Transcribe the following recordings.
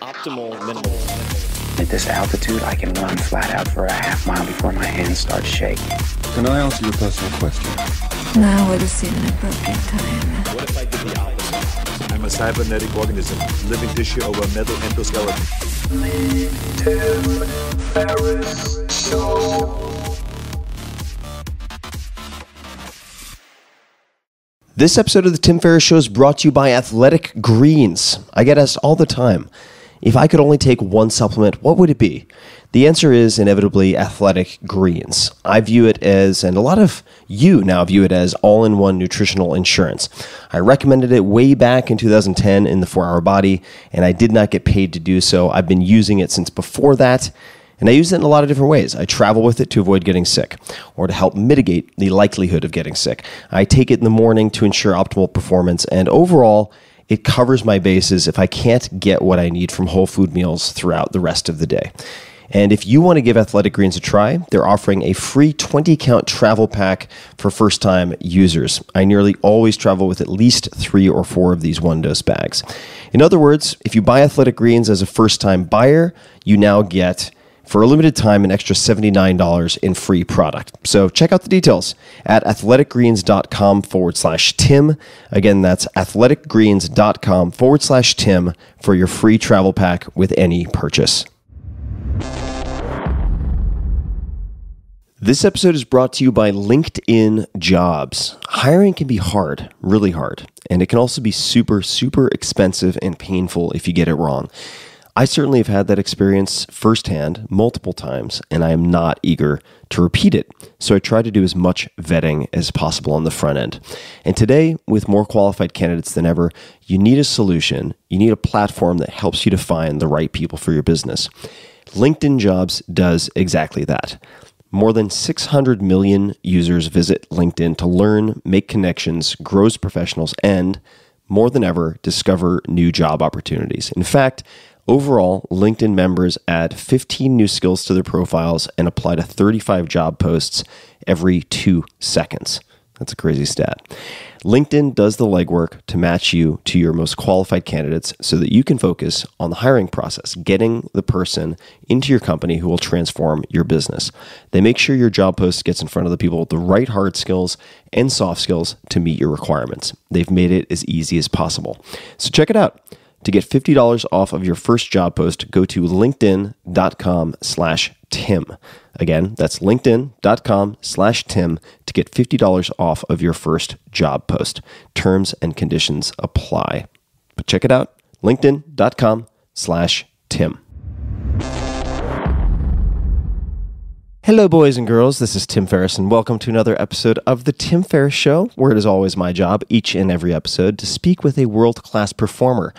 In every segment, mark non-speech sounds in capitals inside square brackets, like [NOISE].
Optimal minimal. At this altitude, I can run flat out for a half mile before my hands start shaking. Can I ask you a personal question? Now would seem an appropriate time. What if I did the opposite? I'm a cybernetic organism, living tissue over a metal endoskeleton. This episode of the Tim Ferriss Show is brought to you by Athletic Greens. I get asked all the time if I could only take one supplement, what would it be? The answer is inevitably Athletic Greens. I view it as, and a lot of you now view it as, all in one nutritional insurance. I recommended it way back in 2010 in the 4 Hour Body, and I did not get paid to do so. I've been using it since before that. And I use it in a lot of different ways. I travel with it to avoid getting sick or to help mitigate the likelihood of getting sick. I take it in the morning to ensure optimal performance. And overall, it covers my bases if I can't get what I need from whole food meals throughout the rest of the day. And if you want to give Athletic Greens a try, they're offering a free 20 count travel pack for first time users. I nearly always travel with at least three or four of these one dose bags. In other words, if you buy Athletic Greens as a first time buyer, you now get for a limited time an extra $79 in free product. So check out the details at athleticgreens.com forward slash Tim. Again, that's athleticgreens.com forward slash Tim for your free travel pack with any purchase. This episode is brought to you by LinkedIn Jobs. Hiring can be hard, really hard, and it can also be super, super expensive and painful if you get it wrong. I certainly have had that experience firsthand multiple times, and I am not eager to repeat it. So I try to do as much vetting as possible on the front end. And today, with more qualified candidates than ever, you need a solution. You need a platform that helps you to find the right people for your business. LinkedIn Jobs does exactly that. More than 600 million users visit LinkedIn to learn, make connections, grow as professionals, and more than ever, discover new job opportunities. In fact, overall, LinkedIn members add 15 new skills to their profiles and apply to 35 job posts every two seconds. That's a crazy stat. LinkedIn does the legwork to match you to your most qualified candidates so that you can focus on the hiring process, getting the person into your company who will transform your business. They make sure your job post gets in front of the people with the right hard skills and soft skills to meet your requirements. They've made it as easy as possible. So check it out. To get $50 off of your first job post, go to linkedin.com slash Tim. Again, that's linkedin.com slash Tim to get $50 off of your first job post. Terms and conditions apply. But check it out, linkedin.com slash Tim. Hello, boys and girls. This is Tim Ferriss, and welcome to another episode of The Tim Ferriss Show, where it is always my job, each and every episode, to speak with a world class performer.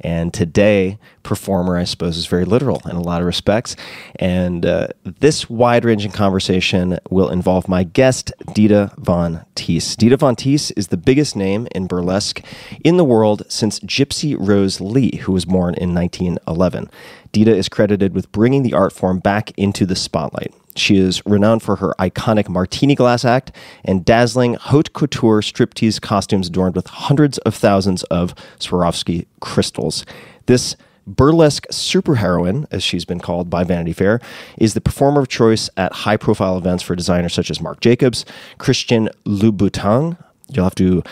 And today, performer, I suppose, is very literal in a lot of respects. And uh, this wide ranging conversation will involve my guest, Dita Von Teese. Dita Von Teese is the biggest name in burlesque in the world since Gypsy Rose Lee, who was born in 1911. Dita is credited with bringing the art form back into the spotlight. She is renowned for her iconic martini glass act and dazzling haute couture striptease costumes adorned with hundreds of thousands of Swarovski crystals. This burlesque superheroine, as she's been called by Vanity Fair, is the performer of choice at high profile events for designers such as Marc Jacobs, Christian Louboutin. You'll have to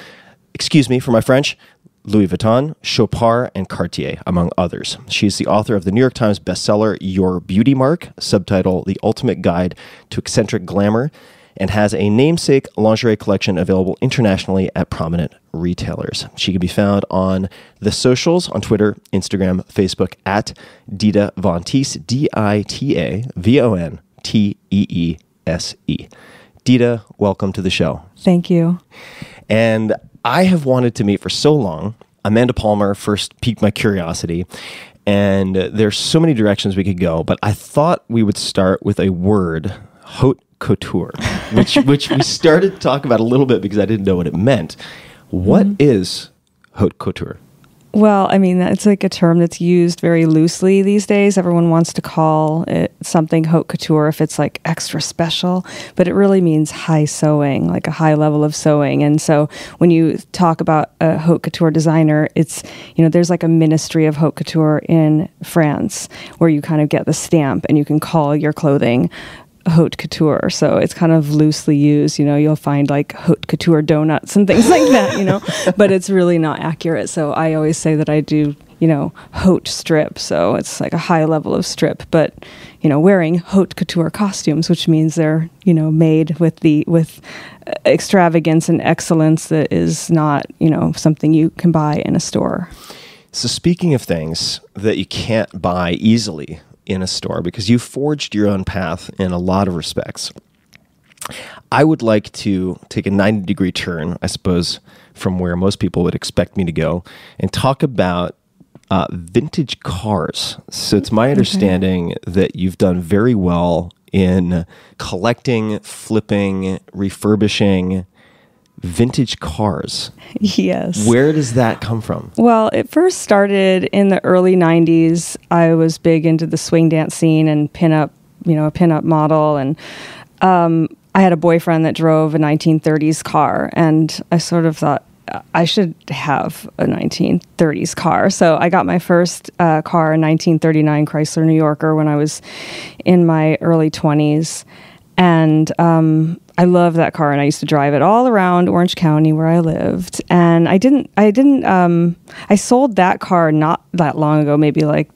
excuse me for my French. Louis Vuitton, Chopard, and Cartier, among others. She's the author of the New York Times bestseller Your Beauty Mark, subtitle The Ultimate Guide to Eccentric Glamour, and has a namesake lingerie collection available internationally at prominent retailers. She can be found on the socials on Twitter, Instagram, Facebook at Dita Von Teese, D I T A V O N T E E S E. Dita, welcome to the show. Thank you. And I have wanted to meet for so long. Amanda Palmer first piqued my curiosity, and there's so many directions we could go, but I thought we would start with a word, haute couture, [LAUGHS] which which we started to talk about a little bit because I didn't know what it meant. What mm-hmm. is haute couture? Well, I mean, it's like a term that's used very loosely these days. Everyone wants to call it something haute couture if it's like extra special, but it really means high sewing, like a high level of sewing. And so when you talk about a haute couture designer, it's, you know, there's like a ministry of haute couture in France where you kind of get the stamp and you can call your clothing haute couture. So it's kind of loosely used. You know, you'll find like haute couture donuts and things [LAUGHS] like that, you know, but it's really not accurate. So I always say that I do, you know, haute strip. So it's like a high level of strip, but, you know, wearing haute couture costumes, which means they're, you know, made with the, with uh, extravagance and excellence that is not, you know, something you can buy in a store. So, speaking of things that you can't buy easily, in a store because you forged your own path in a lot of respects. I would like to take a 90 degree turn, I suppose, from where most people would expect me to go and talk about uh, vintage cars. So it's my understanding okay. that you've done very well in collecting, flipping, refurbishing, vintage cars. Yes. Where does that come from? Well, it first started in the early 90s. I was big into the swing dance scene and pinup, you know, a pinup model. And um, I had a boyfriend that drove a 1930s car. And I sort of thought, I should have a 1930s car. So I got my first uh, car, a 1939 Chrysler New Yorker, when I was in my early 20s. And um, I love that car, and I used to drive it all around Orange County where I lived. And I didn't, I didn't, um, I sold that car not that long ago, maybe like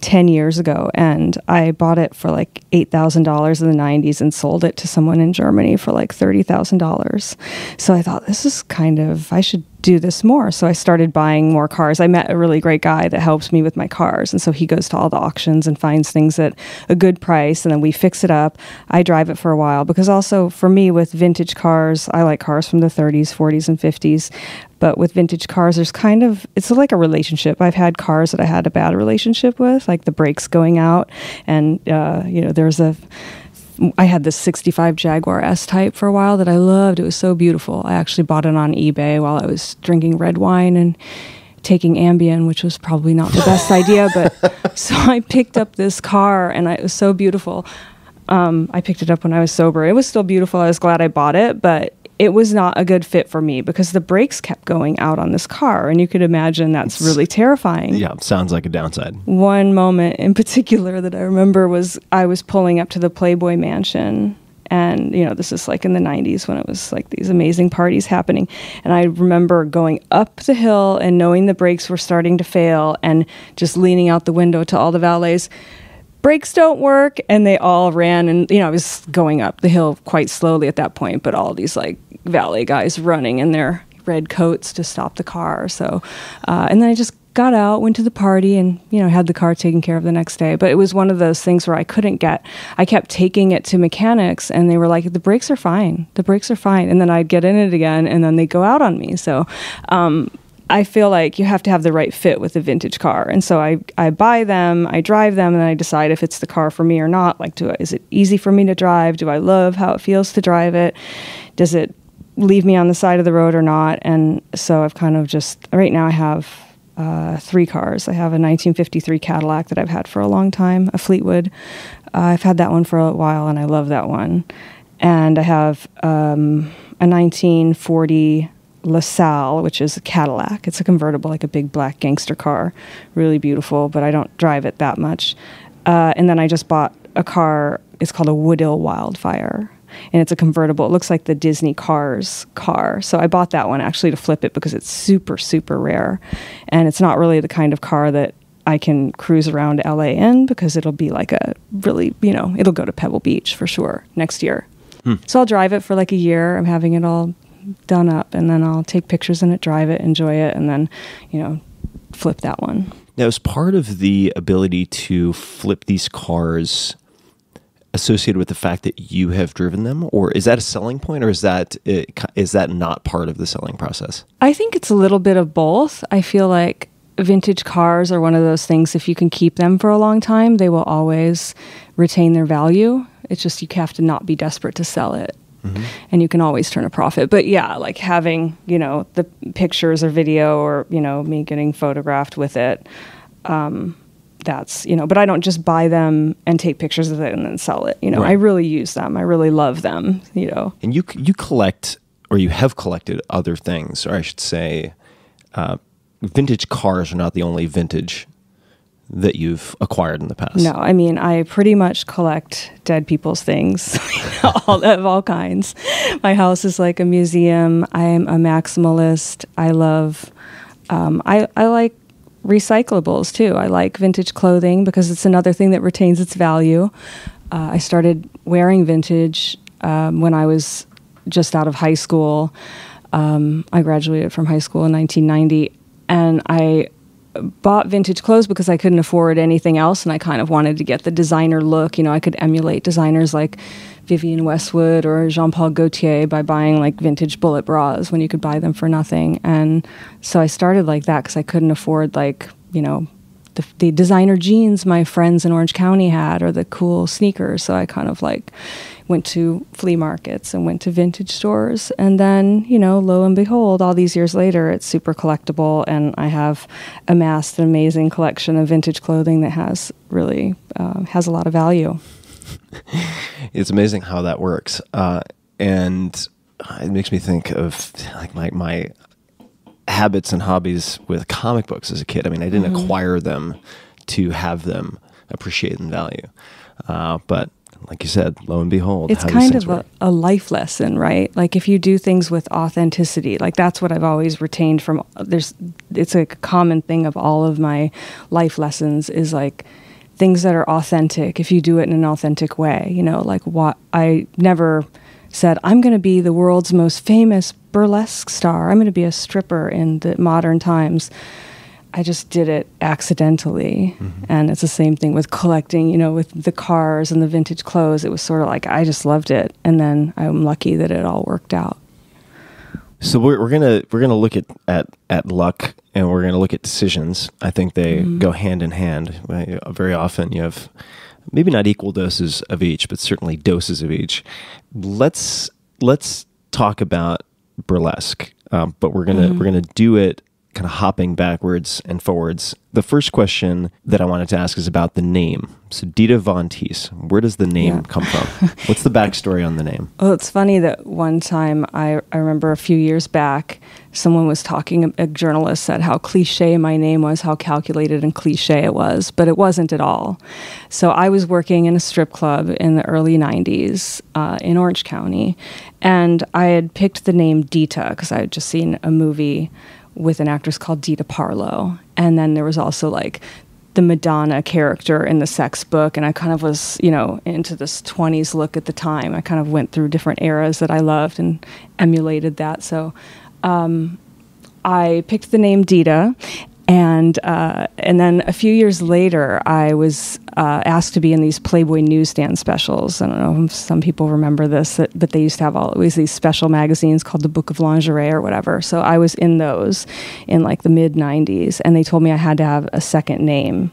10 years ago and I bought it for like $8,000 in the 90s and sold it to someone in Germany for like $30,000. So I thought this is kind of I should do this more. So I started buying more cars. I met a really great guy that helps me with my cars. And so he goes to all the auctions and finds things at a good price. And then we fix it up. I drive it for a while because also for me with vintage cars, I like cars from the 30s, 40s, and 50s. But with vintage cars, there's kind of, it's like a relationship. I've had cars that I had a bad relationship with, like the brakes going out. And, uh, you know, there's a, I had this 65 Jaguar S Type for a while that I loved. It was so beautiful. I actually bought it on eBay while I was drinking red wine and taking Ambien, which was probably not the best idea. But [LAUGHS] so I picked up this car and I, it was so beautiful. Um, I picked it up when I was sober. It was still beautiful. I was glad I bought it, but it was not a good fit for me because the brakes kept going out on this car. And you could imagine that's really terrifying. Yeah, sounds like a downside. One moment in [LAUGHS] particular that I remember was I was pulling up to the Playboy Mansion. And, you know, this is like in the 90s when it was like these amazing parties happening. And I remember going up the hill and knowing the brakes were starting to fail and just leaning out the window to all the valets brakes don't work and they all ran and you know i was going up the hill quite slowly at that point but all these like valet guys running in their red coats to stop the car. So uh, and then i just got out went to the party and you know had the car taken care of the next day. But it was one of those things where i couldn't get i kept taking it to mechanics and they were like the brakes are fine. The brakes are fine. And then i'd get in it again and then they'd go out on me. So um, I feel like you have to have the right fit with a vintage car. And so I, I buy them, I drive them, and I decide if it's the car for me or not. Like, do I, is it easy for me to drive? Do I love how it feels to drive it? Does it leave me on the side of the road or not? And so I've kind of just, right now I have uh, three cars. I have a 1953 Cadillac that I've had for a long time, a Fleetwood. Uh, I've had that one for a while, and I love that one. And I have um, a 1940 LaSalle, which is a Cadillac. It's a convertible, like a big black gangster car. Really beautiful, but I don't drive it that much. Uh, and then I just bought a car. It's called a Woodill Wildfire. And it's a convertible. It looks like the Disney Cars car. So I bought that one actually to flip it because it's super, super rare. And it's not really the kind of car that I can cruise around LA in because it'll be like a really, you know, it'll go to Pebble Beach for sure next year. Hmm. So I'll drive it for like a year. I'm having it all done up, and then I'll take pictures in it, drive it, enjoy it, and then, you know, flip that one. Now, is part of the ability to flip these cars associated with the fact that you have driven them, or is that a selling point, or is that uh, is that not part of the selling process? I think it's a little bit of both. I feel like vintage cars are one of those things. If you can keep them for a long time, they will always retain their value. It's just you have to not be desperate to sell it and you can always turn a profit. But yeah, like having you know the pictures or video or you know me getting photographed with it. Um, that's you know, but I don't just buy them and take pictures of it and then sell it. You know, Right. I really use them. I really love them. You know, And you you collect or you have collected other things, or I should say, uh, vintage cars are not the only vintage that you've acquired in the past. No, I mean I pretty much collect dead people's things, [LAUGHS] all of all kinds. My house is like a museum. I am a maximalist. I love. Um, I I like recyclables too. I like vintage clothing because it's another thing that retains its value. Uh, I started wearing vintage um, when I was just out of high school. Um, I graduated from high school in 1990, and I bought vintage clothes because I couldn't afford anything else, and I kind of wanted to get the designer look. You know, I could emulate designers like Vivienne Westwood or Jean Paul Gaultier by buying like vintage bullet bras when you could buy them for nothing. And so I started like that because I couldn't afford like you know the, the designer jeans my friends in Orange County had or the cool sneakers. So I kind of like went to flea markets and went to vintage stores. And then, you know, lo and behold, all these years later, it's super collectible. And I have amassed an amazing collection of vintage clothing that has really uh, has a lot of value. [LAUGHS] it's amazing how that works, uh, and it makes me think of like my my habits and hobbies with comic books as a kid. I mean, I didn't Mm-hmm. acquire them to have them appreciate and value, uh, but like you said, lo and behold, It's kind of a, a life lesson, right? Like if you do things with authenticity, like that's what I've always retained from there's it's a common thing of all of my life lessons is like things that are authentic if you do it in an authentic way, you know, like what I never said I'm going to be the world's most famous burlesque star. I'm going to be a stripper in the modern times. I just did it accidentally. And it's the same thing with collecting, you know, with the cars and the vintage clothes. It was sort of like I just loved it. And then I'm lucky that it all worked out. So we're, we're gonna we're gonna look at, at at luck and we're gonna look at decisions. I think they Mm-hmm. go hand in hand. Very often you have maybe not equal doses of each, but certainly doses of each. Let's let's talk about burlesque, um, but we're gonna Mm-hmm. we're gonna do it kind of hopping backwards and forwards. The first question that I wanted to ask is about the name. So Dita Von Teese, where does the name Yeah. come from? [LAUGHS] What's the backstory on the name? Well, it's funny that one time I, I remember a few years back, someone was talking, a journalist said how cliche my name was, how calculated and cliche it was, but it wasn't at all. So I was working in a strip club in the early 90s uh, in Orange County, and I had picked the name Dita because I had just seen a movie with an actress called Dita Parlo. And then there was also like the Madonna character in the sex book, and I kind of was, you know, into this 20s look at the time. I kind of went through different eras that I loved and emulated that. So um, I picked the name Dita. And uh, and then a few years later, I was uh, asked to be in these Playboy newsstand specials. I don't know if some people remember this, that- but they used to have always these special magazines called the Book of Lingerie or whatever. So I was in those in like the mid '90s, and they told me I had to have a second name.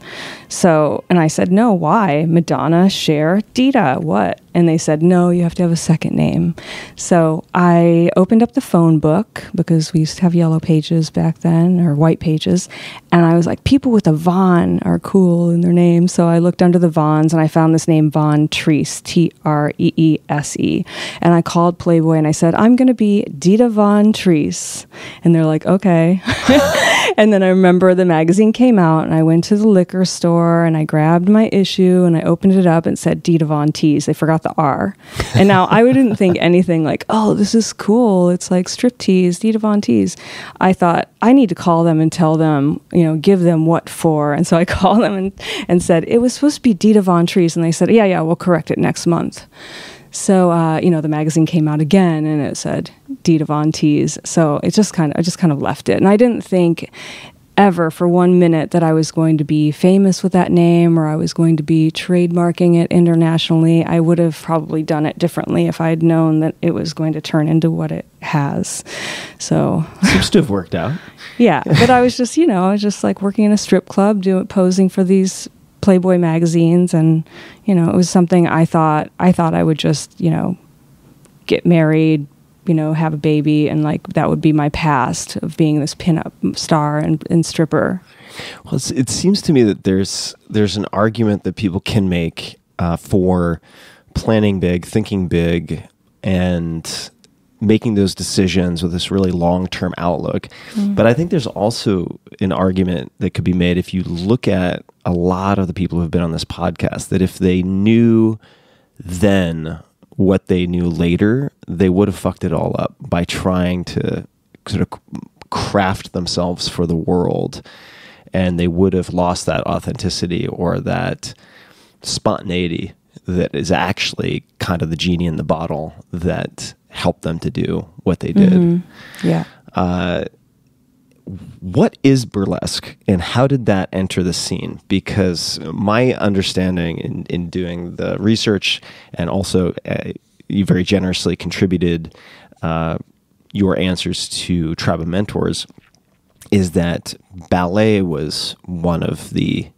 So and I said no. Why? Madonna, Cher, Dita. What? And they said no. You have to have a second name. So I opened up the phone book because we used to have yellow pages back then or white pages, and I was like, people with a Von are cool in their name. So I looked under the Vons and I found this name Von Treese, T R E E S E, and I called Playboy and I said, I'm going to be Dita Von Treese, and they're like, okay. [LAUGHS] [LAUGHS] and then I remember the magazine came out, and I went to the liquor store and I grabbed my issue and I opened it up and said Dita Von Teese. They forgot the R. And now I didn't think [LAUGHS] anything like, oh, this is cool. It's like strip tease, Dita Von Teese. I thought I need to call them and tell them, you know, give them what for. And so I [LAUGHS] called them and, and said, it was supposed to be Dita Von Treese. And they said, yeah, yeah, we'll correct it next month. So uh, you know, the magazine came out again, and it said Dita Von Teese. So it just kind of, I just kind of left it, and I didn't think ever for one minute that I was going to be famous with that name or I was going to be trademarking it internationally. I would have probably done it differently if I had known that it was going to turn into what it has. So Seems to have worked out. [LAUGHS] yeah, but I was just, you know, I was just like working in a strip club, doing posing for these Playboy magazines, and you know, it was something I thought I thought I would just, you know, get married, you know, have a baby, and like that would be my past of being this pinup star and, and stripper. Well, it seems to me that there's there's an argument that people can make uh, for planning big, thinking big, and making those decisions with this really long term outlook. Mm-hmm. But I think there's also an argument that could be made if you look at a lot of the people who've been on this podcast that if they knew then what they knew later, they would have fucked it all up by trying to sort of craft themselves for the world. And they would have lost that authenticity or that spontaneity that is actually kind of the genie in the bottle that helped them to do what they did. Yeah. What is burlesque and how did that enter the scene? Because my understanding in, in doing the research and also uh, you very generously contributed uh, your answers to Tribe of Mentors is that ballet was one of the,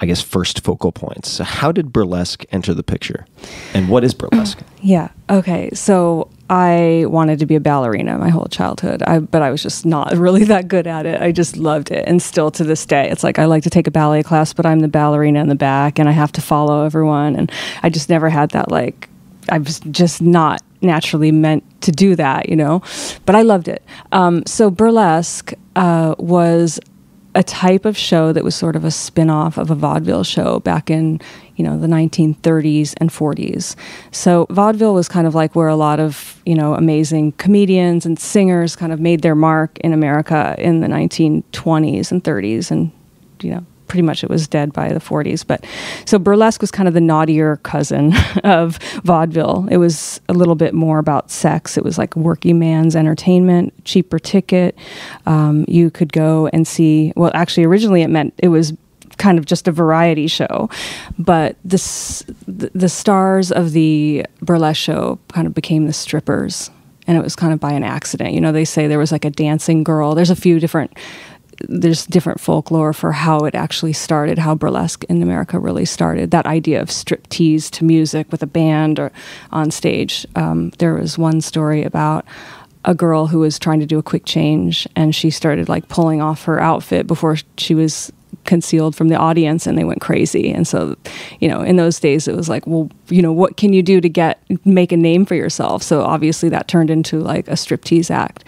I guess, first focal points. So, how did burlesque enter the picture? And what is burlesque? [CLEARS THROAT] Yeah. Okay. So I wanted to be a ballerina my whole childhood, I, but I was just not [LAUGHS] really that good at it. I just loved it. And still to this day, it's like I like to take a ballet class, but I'm the ballerina in the back and I have to follow everyone. And I just never had that, like, I was just not naturally meant to do that, you know? But I loved it. Um, so burlesque uh, was a type of show that was sort of a spin-off of a vaudeville show back in you know the 1930s and 40s so vaudeville was kind of like where a lot of you know amazing comedians and singers kind of made their mark in america in the 1920s and 30s and you know pretty much it was dead by the 40s but so burlesque was kind of the naughtier cousin [LAUGHS] of vaudeville. It was a little bit more about sex. It was like working man's entertainment cheaper ticket. Um, you could go and see well actually originally it meant it was kind of just a variety show but this the, the stars of the burlesque show kind of became the strippers and it was kind of by an accident. You know they say there was like a dancing girl. There's a few different there's different folklore for how it actually started, how burlesque in America really started. That idea of striptease to music with a band or on stage. Um, there was one story about a girl who was trying to do a quick change, and she started like pulling off her outfit before she was concealed from the audience and they went crazy and so you know in those days it was like well you know what can you do to get make a name for yourself so obviously that turned into like a striptease act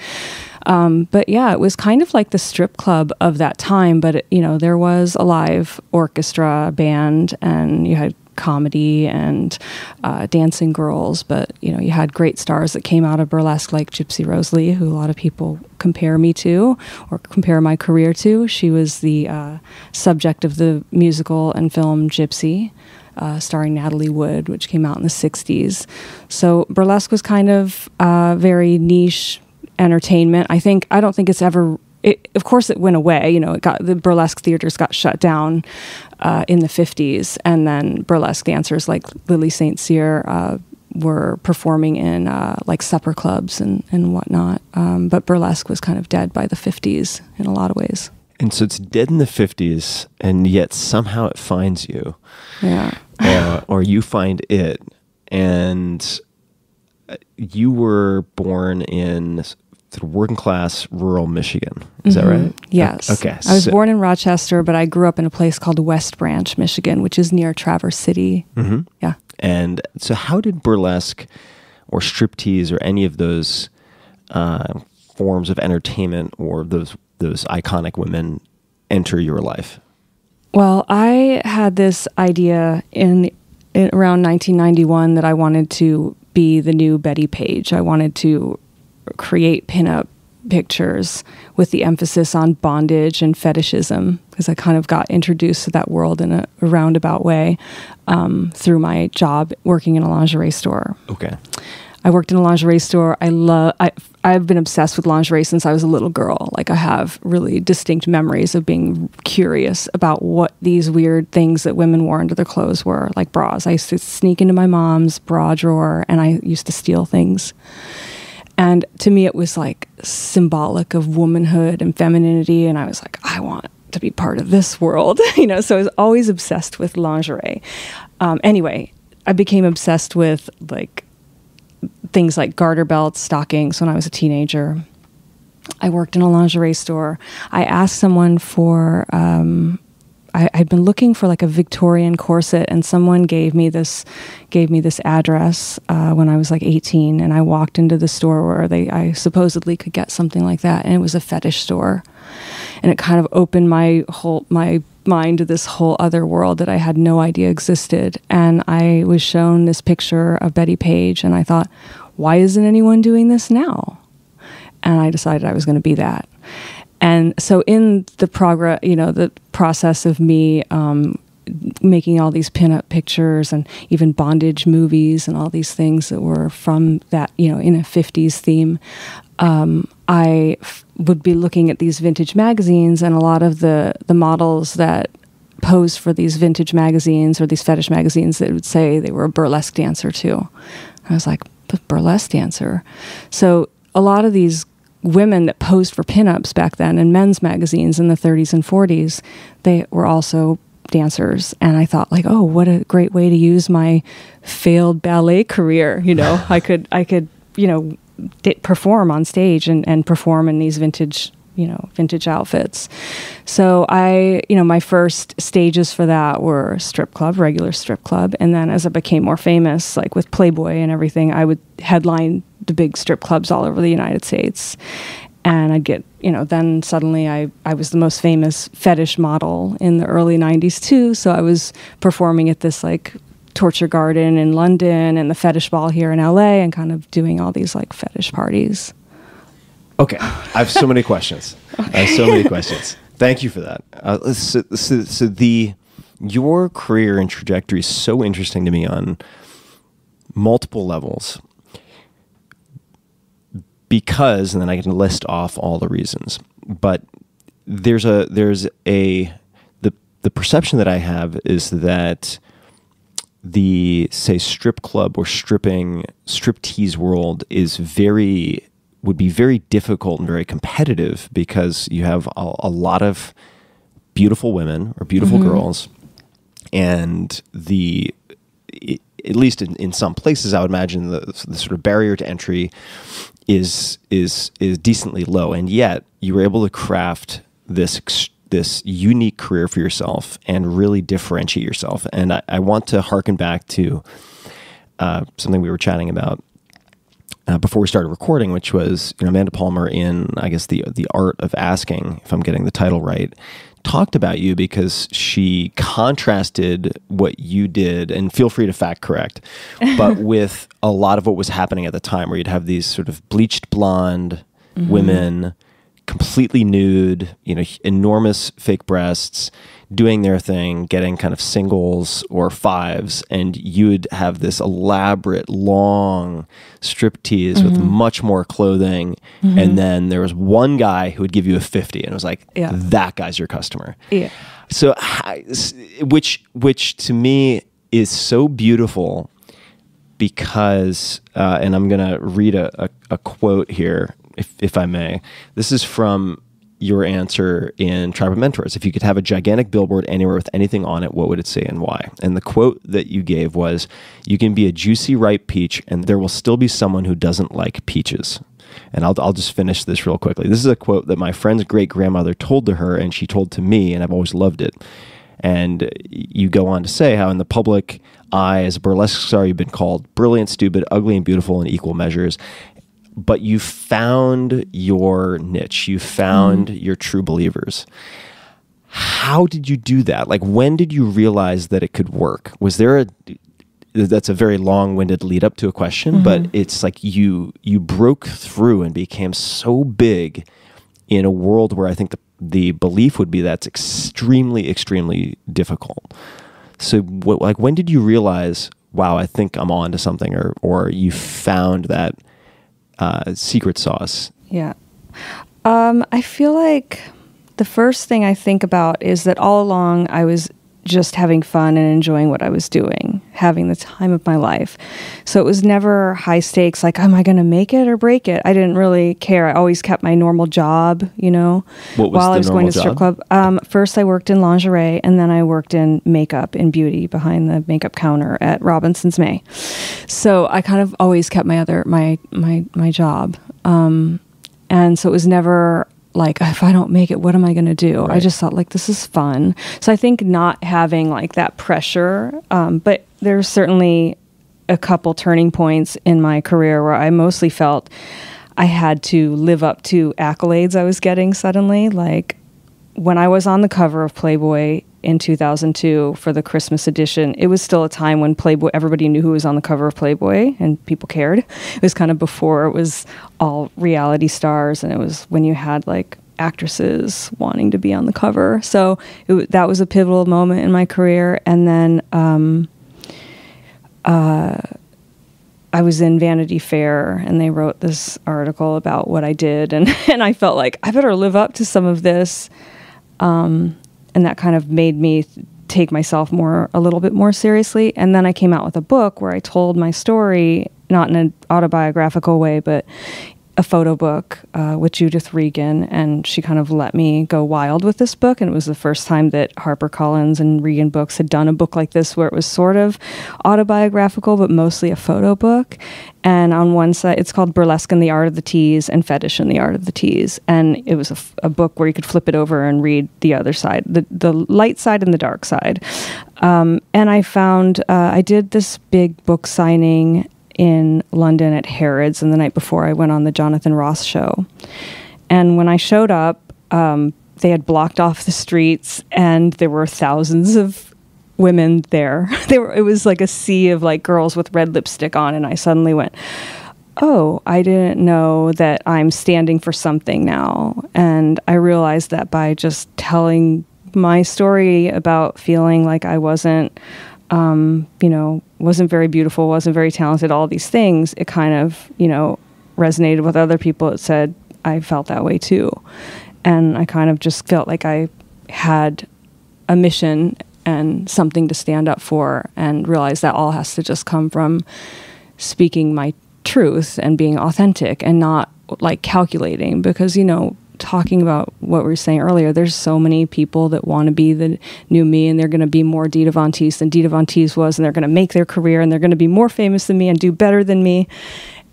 um, but yeah, it was kind of like the strip club of that time. But it, you know, there was a live orchestra band, and you had comedy and uh, dancing girls. But you know, you had great stars that came out of burlesque, like Gypsy Rose Lee, who a lot of people compare me to or compare my career to. She was the uh, subject of the musical and film Gypsy. Uh, starring Natalie Wood, which came out in the 60s. So burlesque was kind of uh, very niche entertainment. I think I don't think it's ever. It, of course, it went away. You know, it got the burlesque theaters got shut down uh, in the fifties, and then burlesque dancers like Lily St. Cyr uh, were performing in uh, like supper clubs and and whatnot. Um, but burlesque was kind of dead by the fifties in a lot of ways. And so it's dead in the 50s, and yet somehow it finds you, Yeah. uh, or you find it. And uh, you were born in working class rural Michigan. Is that right? Yes. Okay. I was so- born in Rochester, but I grew up in a place called West Branch, Michigan, which is near Traverse City. Mm-hmm. Yeah. And so, how did burlesque or striptease or any of those uh, forms of entertainment or those those iconic women enter your life? Well, I had this idea in, in around 1991 that I wanted to be the new Bettie Page. I wanted to create pinup pictures with the emphasis on bondage and fetishism because I kind of got introduced to that world in a, roundabout way um, through my job working in a lingerie store. Okay. I worked in a lingerie store. I love. I I've been obsessed with lingerie since I was a little girl. Like I have really distinct memories of being curious about what these weird things that women wore under their clothes were, like bras. I used to sneak into my mom's bra drawer and I used to steal things. And to me, it was like symbolic of womanhood and femininity. And I was like, I want to be part of this world, [LAUGHS] you know. So I was always obsessed with lingerie. Um, anyway, I became obsessed with like things like garter belts, stockings when I was a teenager. I worked in a lingerie store. I asked someone for. Um, I, I'd been looking for like a Victorian corset, and someone gave me this gave me this address uh, when I was like 18, and I walked into the store where they I supposedly could get something like that, and it was a fetish store, and it kind of opened my whole my mind to this whole other world that I had no idea existed, and I was shown this picture of Bettie Page, and I thought, why isn't anyone doing this now? and I decided I was going to be that. And so, in the progress, you know, the process of me um, making all these pinup pictures and even bondage movies and all these things that were from that, you know, in a 50s theme, um, I would be looking at these vintage magazines, and a lot of the, the models that posed for these vintage magazines or these fetish magazines that would say they were a burlesque dancer too. I was like, burlesque dancer. So a lot of these women that posed for pinups back then in men's magazines in the 30s and 40s, they were also dancers. And i thought like oh what a great way to use my failed ballet career. You know [LAUGHS] i could i could you know perform on stage and, and perform in these vintage you know vintage outfits. So i you know my first stages for that were strip club regular strip club. And then as i became more famous like with playboy and everything i would headline the big strip clubs all over the united states and i'd get you know then suddenly i i was the most famous fetish model in the early 90s too so i was performing at this like torture garden in london and the fetish ball here in la and kind of doing all these like fetish parties Okay, I have so many questions. I have so many questions. Thank you for that. Uh, so, so, so the your career and trajectory is so interesting to me on multiple levels because, and then I can list off all the reasons. But there's a there's a the the perception that I have is that the say strip club or stripping strip tease world is very would be very difficult and very competitive because you have a, a lot of beautiful women or beautiful mm-hmm. girls and the i- at least in, in some places i would imagine the, the sort of barrier to entry is is is decently low. And yet you were able to craft this this unique career for yourself and really differentiate yourself. And i, I want to harken back to uh, something we were chatting about uh, before we started recording, which was you know Amanda Palmer in I guess the the art of asking, if I'm getting the title right, talked about you because she contrasted what you did, and feel free to fact correct, [LAUGHS] but with a lot of what was happening at the time, where you'd have these sort of bleached blonde mm-hmm. women, completely nude, you know, enormous fake breasts, doing their thing, getting kind of singles or fives, and you'd have this elaborate, long strip tease with much more clothing. And then there was one guy who would give you a 50, and it was like, Yeah. that guy's your customer. yeah So, which which to me is so beautiful because, uh, and I'm gonna read a, a, a quote here, if if I may. This is from your answer in Tribe of Mentors. If you could have a gigantic billboard anywhere with anything on it, what would it say and why? And the quote that you gave was, "You can be a juicy ripe peach, and there will still be someone who doesn't like peaches." And I'll, I'll just finish this real quickly. This is a quote that my friend's great grandmother told to her, and she told to me, and I've always loved it. And you go on to say how, in the public eye, as a burlesque star, you've been called brilliant, stupid, ugly, and beautiful in equal measures. But you found your niche, you found mm. your true believers. How did you do that? Like, when did you realize that it could work? Was there a that's a very long-winded lead up to a question but mm-hmm. it's like you you broke through and became so big in a world where i think the the belief would be that's extremely extremely difficult so what, like when did you realize wow i think i'm on to something or or you found that uh, secret sauce Yeah. Um, I feel like the first thing I think about is that all along I was just having fun and enjoying what I was doing, having the time of my life. So it was never high stakes, like, am I going to make it or break it? I didn't really care. I always kept my normal job, you know, What was while the I was going to strip club. Um, first, I worked in lingerie, and then I worked in makeup and beauty behind the makeup counter at Robinson's May. So I kind of always kept my other my my my job, um, and so it was never like if I don't make it, what am I going to do? I just thought like this is fun. So I think not having like that pressure, um, but there's certainly a couple turning points in my career where I mostly felt I had to live up to accolades I was getting suddenly. Like when I was on the cover of Playboy in 2002 for the Christmas edition, it was still a time when Playboy, everybody knew who was on the cover of Playboy and people cared. It was kind of before it was all reality stars and it was when you had like actresses wanting to be on the cover. So it, that was a pivotal moment in my career. And then, um, I was in Vanity Fair and they wrote this article about what I did and, [LAUGHS] and I felt like I better live up to some of this. Um, and that kind of made me take myself more a little bit more seriously. And then I came out with a book where I told my story, not in an autobiographical way, but a photo book uh, with Judith Regan, and she kind of let me go wild with this book. And it was the first time that HarperCollins and Regan Books had done a book like this, where it was sort of autobiographical, but mostly a photo book. And on one side, it's called Burlesque and the Art of the Tease and Fetish and the Art of the Tease. And it was a, book where you could flip it over and read the other side, the, the light side and the dark side. Um, and I found, uh, I did this big book signing in London at Harrods, and the night before I went on the Jonathan Ross show. And when I showed up, um, they had blocked off the streets, and there were thousands of women there. [LAUGHS] they were, it was like a sea of like girls with red lipstick on, and I suddenly went, "Oh, I didn't know that I'm standing for something now." And I realized that by just telling my story about feeling like I wasn't um, you know, wasn't very beautiful, wasn't very talented, all these things, it kind of, you know, resonated with other people. It said, I felt that way too. And I kind of just felt like I had a mission and something to stand up for and realized that all has to just come from speaking my truth and being authentic and not like calculating because, you know, talking about what we were saying earlier, there's so many people that want to be the new me and they're going to be more Dita Von Teese than Dita Von Teese was and they're going to make their career and they're going to be more famous than me and do better than me.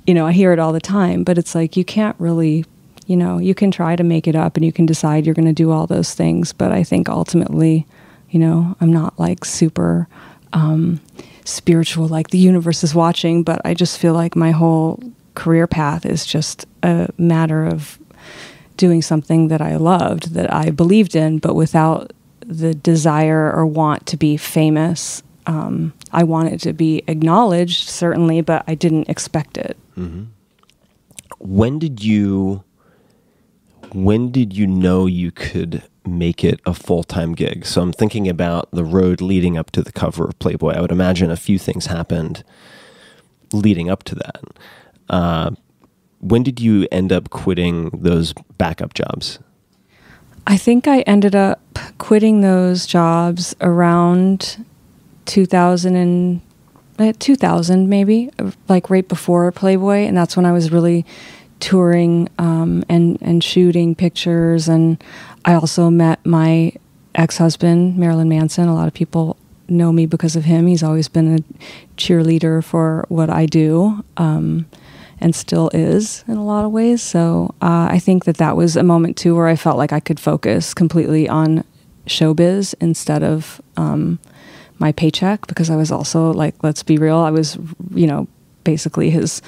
You know, I hear it all the time, but it's like you can't really, you know, you can try to make it up and you can decide you're going to do all those things, but I think ultimately, you know, I'm not like super um, spiritual, like the universe is watching, but I just feel like my whole career path is just a matter of doing something that I loved, that I believed in, but without the desire or want to be famous. Um, I wanted to be acknowledged, certainly, but I didn't expect it. when did you when did you know you could make it a full-time gig so i'm thinking about the road leading up to the cover of playboy i would imagine a few things happened leading up to that uh, when did you end up quitting those backup jobs I think I ended up quitting those jobs around 2000 and uh, 2000 maybe, like right before Playboy, and that's when I was really touring um, and and shooting pictures. And I also met my ex-husband Marilyn Manson. A lot of people know me because of him. He's always been a cheerleader for what I do. Um, and still is in a lot of ways. So uh, I think that that was a moment too where I felt like I could focus completely on showbiz instead of um, my paycheck because I was also like, let's be real, I was, you know, basically his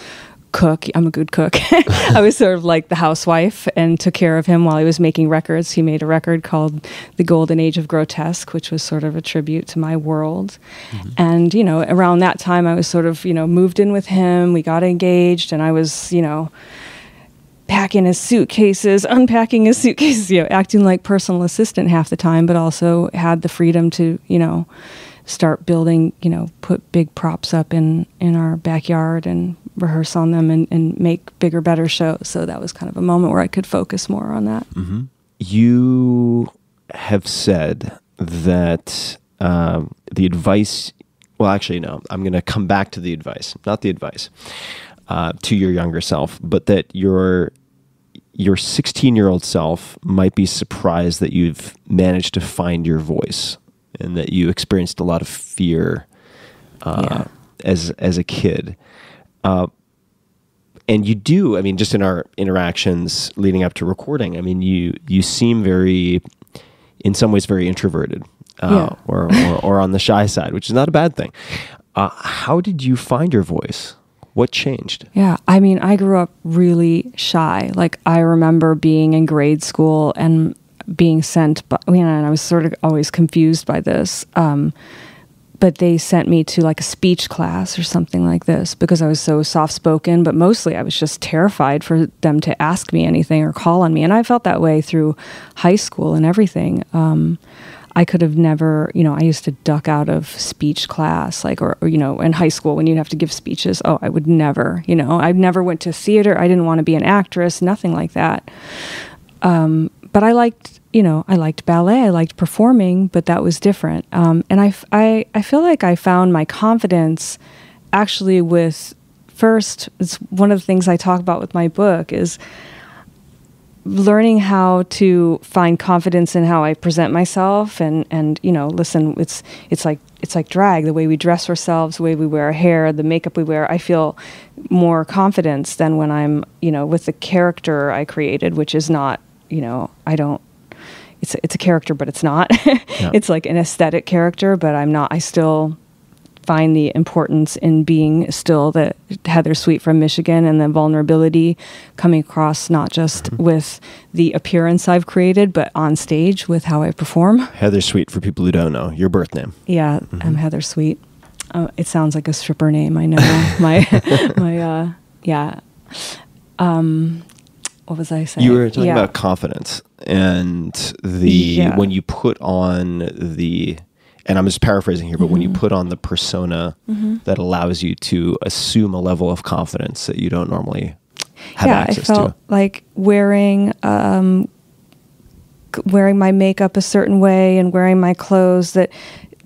cook. I'm a good cook. [LAUGHS] I was sort of like the housewife and took care of him while he was making records. He made a record called The Golden Age of Grotesque, which was sort of a tribute to my world. Mm-hmm. And, you know, around that time, I was sort of, you know, moved in with him. We got engaged, and I was, you know, packing his suitcases, unpacking his suitcases, you know, acting like personal assistant half the time, but also had the freedom to, you know, start building, you know, put big props up in in our backyard and rehearse on them and, and make bigger, better shows. So that was kind of a moment where I could focus more on that. you have said that um, the advice. Well, actually, no. I'm going to come back to the advice, not the advice uh, to your younger self, but that your your 16 year old self might be surprised that you've managed to find your voice and that you experienced a lot of fear uh, Yeah. as as a kid. Uh, and you do, I mean, just in our interactions leading up to recording, I mean, you you seem very, in some ways, very introverted, uh, Yeah. or, or or on the shy side, which is not a bad thing. Uh, how did you find your voice? What changed? Yeah, I mean, I grew up really shy. Like I remember being in grade school and being sent, but you know, and I was sort of always confused by this. Um, but they sent me to like a speech class or something like this because I was so soft spoken. But mostly, I was just terrified for them to ask me anything or call on me, and I felt that way through high school and everything. Um, I could have never, you know, I used to duck out of speech class, like, or, or, you know, in high school when you'd have to give speeches. Oh, I would never, you know, I never went to theater. I didn't want to be an actress, nothing like that. Um, but I liked, you know, I liked ballet, I liked performing, but that was different. Um, and I feel like I found my confidence actually with first, it's one of the things I talk about with my book is learning how to find confidence in how I present myself and and you know listen it's it's like it's like drag the way we dress ourselves the way we wear our hair the makeup we wear I feel more confidence than when I'm you know with the character I created which is not you know I don't it's it's a character but it's not [LAUGHS] it's like an aesthetic character but I'm not I still find the importance in being still the Heather Sweet from Michigan and the vulnerability coming across not just with the appearance I've created, but on stage with how I perform. Heather Sweet, for people who don't know, your birth name. Yeah, I'm Heather Sweet. Uh, it sounds like a stripper name. I know [LAUGHS] my [LAUGHS] my uh, yeah. Um, what was I saying? You were talking Yeah. about confidence and the Yeah. when you put on the and I'm just paraphrasing here, but when Mm-hmm. you put on the persona that allows you to assume a level of confidence that you don't normally have yeah, access I felt to. like wearing um, wearing my makeup a certain way and wearing my clothes that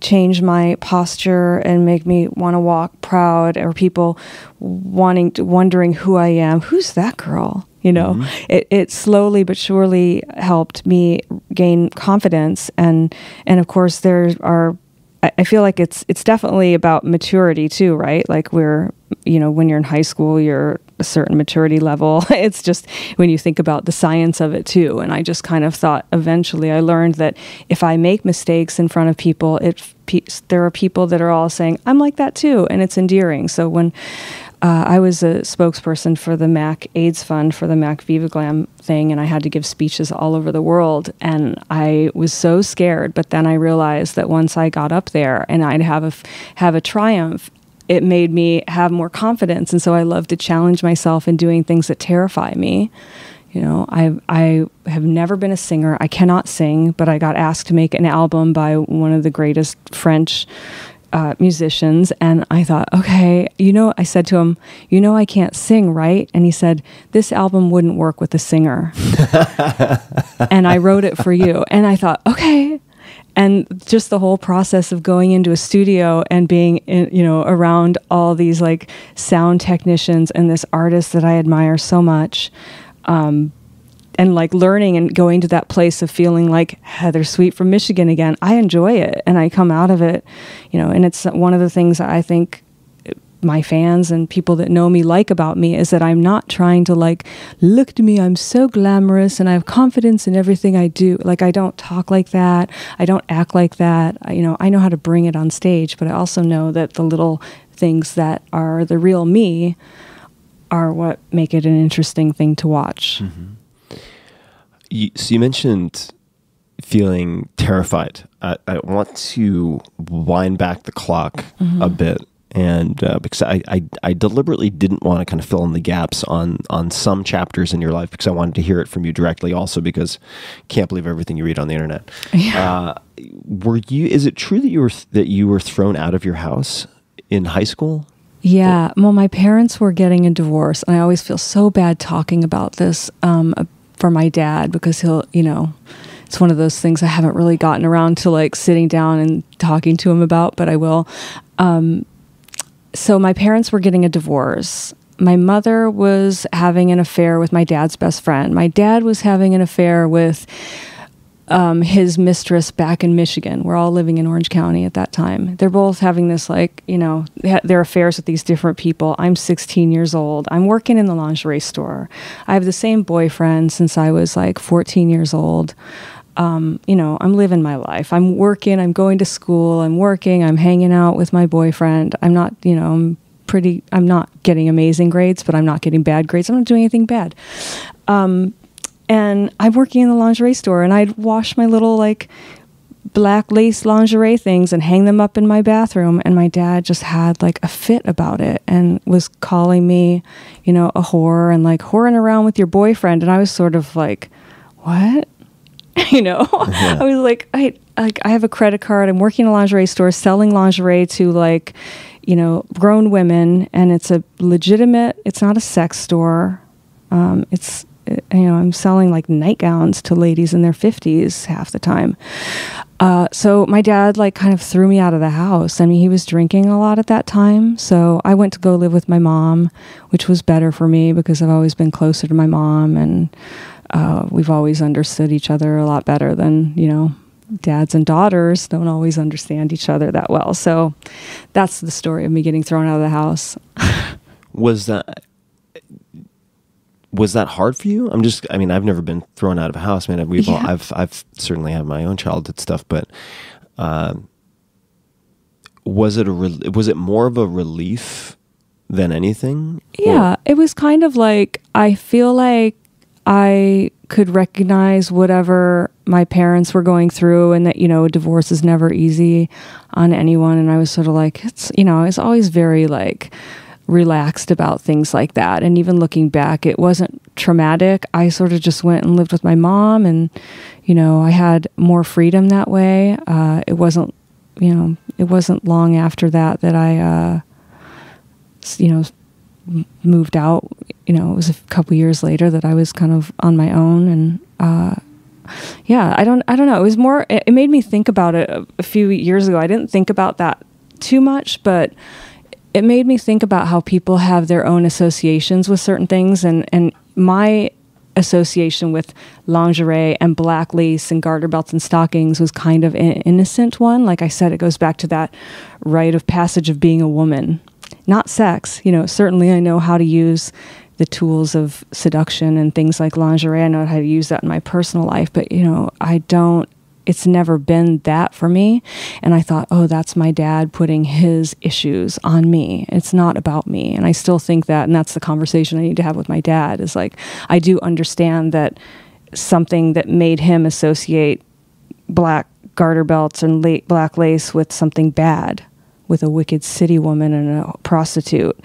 change my posture and make me want to walk proud or people wanting to wondering who I am. Who's that girl? You know, mm-hmm. it, it slowly but surely helped me gain confidence and and of course there are I feel like it's it's definitely about maturity too, right? Like we're you know when you're in high school, you're a certain maturity level. [LAUGHS] It's just when you think about the science of it too. And I just kind of thought eventually I learned that if I make mistakes in front of people, it pe- there are people that are all saying I'm like that too, and it's endearing. So when uh, I was a spokesperson for the MAC AIDS Fund for the MAC Viva Glam thing, and I had to give speeches all over the world. And I was so scared, but then I realized that once I got up there and I'd have a have a triumph, it made me have more confidence. And so I love to challenge myself in doing things that terrify me. You know, I I have never been a singer. I cannot sing, but I got asked to make an album by one of the greatest French uh, musicians, and I thought, okay, you know, I said to him, you know, I can't sing, right? And he said, this album wouldn't work with a singer, [LAUGHS] and I wrote it for you. And I thought, okay. And just the whole process of going into a studio and being, in, you know, around all these like sound technicians and this artist that I admire so much, um, and like learning and going to that place of feeling like Heather Sweet from Michigan again. I enjoy it and I come out of it, you know, and it's one of the things I think my fans and people that know me like about me is that I'm not trying to like look at me I'm so glamorous and I have confidence in everything I do. Like I don't talk like that. I don't act like that. I, you know I know how to bring it on stage but I also know that the little things that are the real me are what make it an interesting thing to watch mm-hmm. You, so you mentioned feeling terrified. I, I want to wind back the clock a bit, and uh, because I, I I deliberately didn't want to kind of fill in the gaps on on some chapters in your life because I wanted to hear it from you directly. Also because can't believe everything you read on the internet. Uh, were you? Is it true that you were that you were thrown out of your house in high school? Yeah. Well, my parents were getting a divorce, and I always feel so bad talking about this um, for my dad because he'll, you know, it's one of those things I haven't really gotten around to like sitting down and talking to him about, but I will. Um, so my parents were getting a divorce. My mother was having an affair with my dad's best friend. My dad was having an affair with um, his mistress back in Michigan. We're all living in Orange County at that time. They're both having this, like, you know, their affairs with these different people. I'm 16 years old. I'm working in the lingerie store. I have the same boyfriend since I was like 14 years old. Um, you know, I'm living my life. I'm working, I'm going to school, I'm working, I'm hanging out with my boyfriend. I'm not, you know, I'm pretty, I'm not getting amazing grades, but I'm not getting bad grades. I'm not doing anything bad. Um, and I'm working in the lingerie store, and I'd wash my little like black lace lingerie things and hang them up in my bathroom. And my dad just had like a fit about it and was calling me, you know, a whore and like whoring around with your boyfriend. And I was sort of like, what? [LAUGHS] you know, I was like, I like I have a credit card. I'm working in a lingerie store, selling lingerie to like, you know, grown women, and it's a legitimate. It's not a sex store. Um, it's you know, I'm selling like nightgowns to ladies in their 50s half the time. Uh, so my dad like kind of threw me out of the house. I mean, he was drinking a lot at that time. So I went to go live with my mom, which was better for me because I've always been closer to my mom and uh, we've always understood each other a lot better than, you know, dads and daughters don't always understand each other that well. So that's the story of me getting thrown out of the house. [LAUGHS] Was that was that hard for you? I'm just I mean, I've never been thrown out of a house, man. We've all, Yeah. I've I've certainly had my own childhood stuff, but uh, was it a was it more of a relief than anything? Or- Yeah, it was kind of like I feel like I could recognize whatever my parents were going through and that you know divorce is never easy on anyone and I was sort of like it's you know I was always very like relaxed about things like that. And even looking back it wasn't traumatic. I sort of just went and lived with my mom and you know I had more freedom that way. Uh, it wasn't you know it wasn't long after that that I uh, you know moved out. You know it was a couple years later that i was kind of on my own and uh yeah i don't i don't know. It was more it, made me think about it a few years ago. I didn't think about that too much but it made me think about how people have their own associations with certain things and and my association with lingerie and black lace and garter belts and stockings was kind of an innocent one. Like i said it goes back to that rite of passage of being a woman. Not sex you know certainly i know how to use the tools of seduction and things like lingerie. I know how to use that in my personal life but you know i don't it's never been that for me. And i thought oh that's my dad putting his issues on me. It's not about me. And i still think that and that's the conversation i need to have with my dad is like i do understand that something that made him associate black garter belts and la- black lace with something bad with a wicked city woman and a prostitute.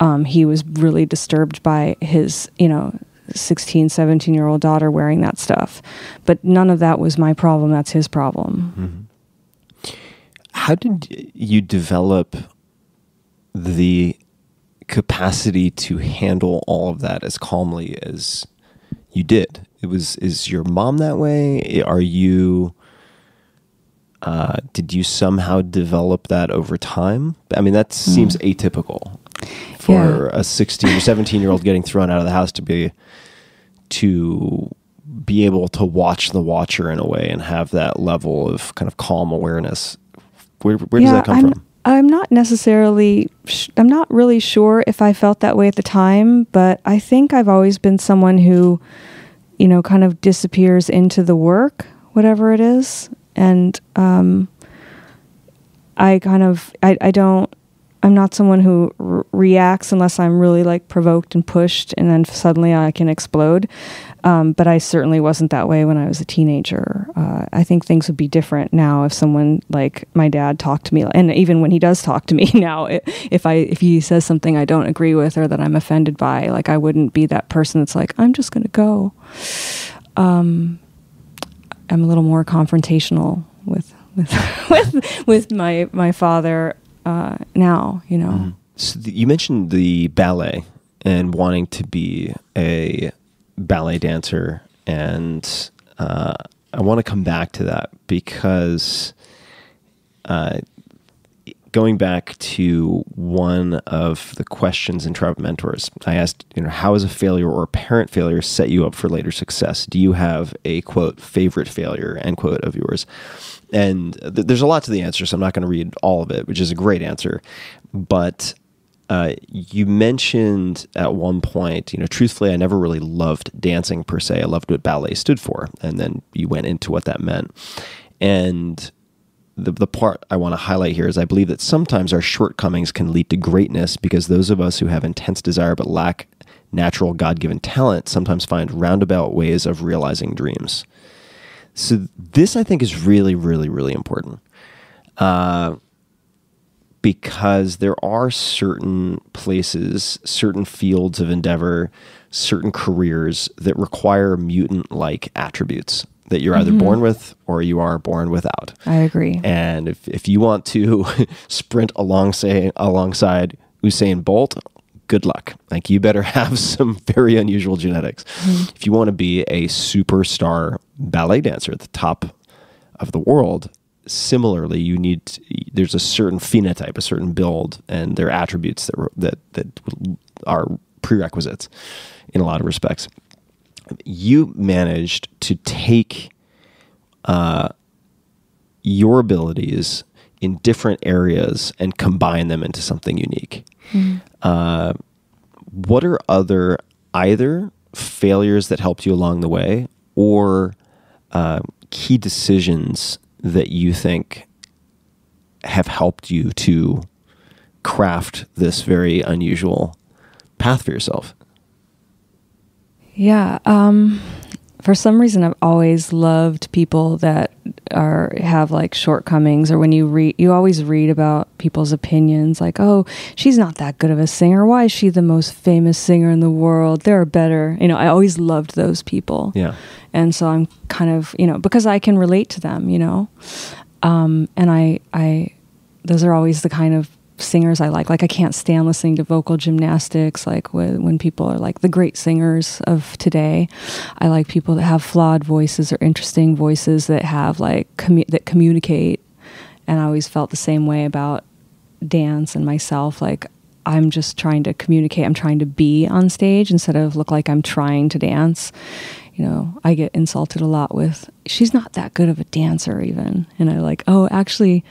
Um, he was really disturbed by his you know 16 17 year old daughter wearing that stuff but none of that was my problem that's his problem How did you develop the capacity to handle all of that as calmly as you did? It was is your mom that way? Are you uh, did you somehow develop that over time? I mean, that seems atypical for Yeah. a 16 or 17 year old getting thrown out of the house to be to be able to watch the watcher in a way and have that level of kind of calm awareness. Where, where does that come I'm, from? I'm not necessarily, sh- I'm not really sure if I felt that way at the time, but I think I've always been someone who, you know, kind of disappears into the work, whatever it is. And um, I kind of, I, I don't, I'm not someone who reacts unless I'm really like provoked and pushed, and then suddenly I can explode. Um, but I certainly wasn't that way when I was a teenager. Uh, I think things would be different now if someone like my dad talked to me, and even when he does talk to me [LAUGHS] now, if I if he says something I don't agree with or that I'm offended by, like I wouldn't be that person that's like I'm just gonna go. Um, I'm a little more confrontational with with [LAUGHS] with, with my my father uh, now. You know. So the, you mentioned the ballet and wanting to be a ballet dancer, and uh, I want to come back to that because uh, going back to one of the questions in Tribe Mentors, I asked, you know, how is a failure or apparent failure set you up for later success? Do you have a quote favorite failure end quote of yours? And th- there's a lot to the answer, so I'm not going to read all of it, which is a great answer. But uh, you mentioned at one point, you know, truthfully, I never really loved dancing per se. I loved what ballet stood for, and then you went into what that meant. And the, the part I want to highlight here is I believe that sometimes our shortcomings can lead to greatness because those of us who have intense desire but lack natural God given talent sometimes find roundabout ways of realizing dreams. So, this I think is really, really, really important. Uh, because there are certain places, certain fields of endeavor, certain careers that require mutant like attributes that you're either born with or you are born without. I agree. And if, if you want to [LAUGHS] sprint alongside alongside Usain Bolt, good luck. Like you better [LAUGHS] have some very unusual genetics. If you want to be a superstar ballet dancer at the top of the world, similarly, you need there's a certain phenotype, a certain build, and there are attributes that that that are prerequisites in a lot of respects. You managed to take uh, your abilities in different areas and combine them into something unique. Uh, what are other either failures that helped you along the way or uh, key decisions that you think have helped you to craft this very unusual path for yourself? Yeah. Um, for some reason, I've always loved people that are have like shortcomings, or when you read, you always read about people's opinions, like, "Oh, she's not that good of a singer. Why is she the most famous singer in the world? There are better." You know, I always loved those people. Yeah. and so I'm kind of you know because I can relate to them. You know, um, and I I those are always the kind of singers I like. Like I can't stand listening to vocal gymnastics. Like when people are like the great singers of today, I like people that have flawed voices or interesting voices that have like commu- that communicate. And I always felt the same way about dance and myself. Like I'm just trying to communicate. I'm trying to be on stage instead of look like I'm trying to dance. You know, I get insulted a lot with she's not that good of a dancer even. And I like, "Oh, actually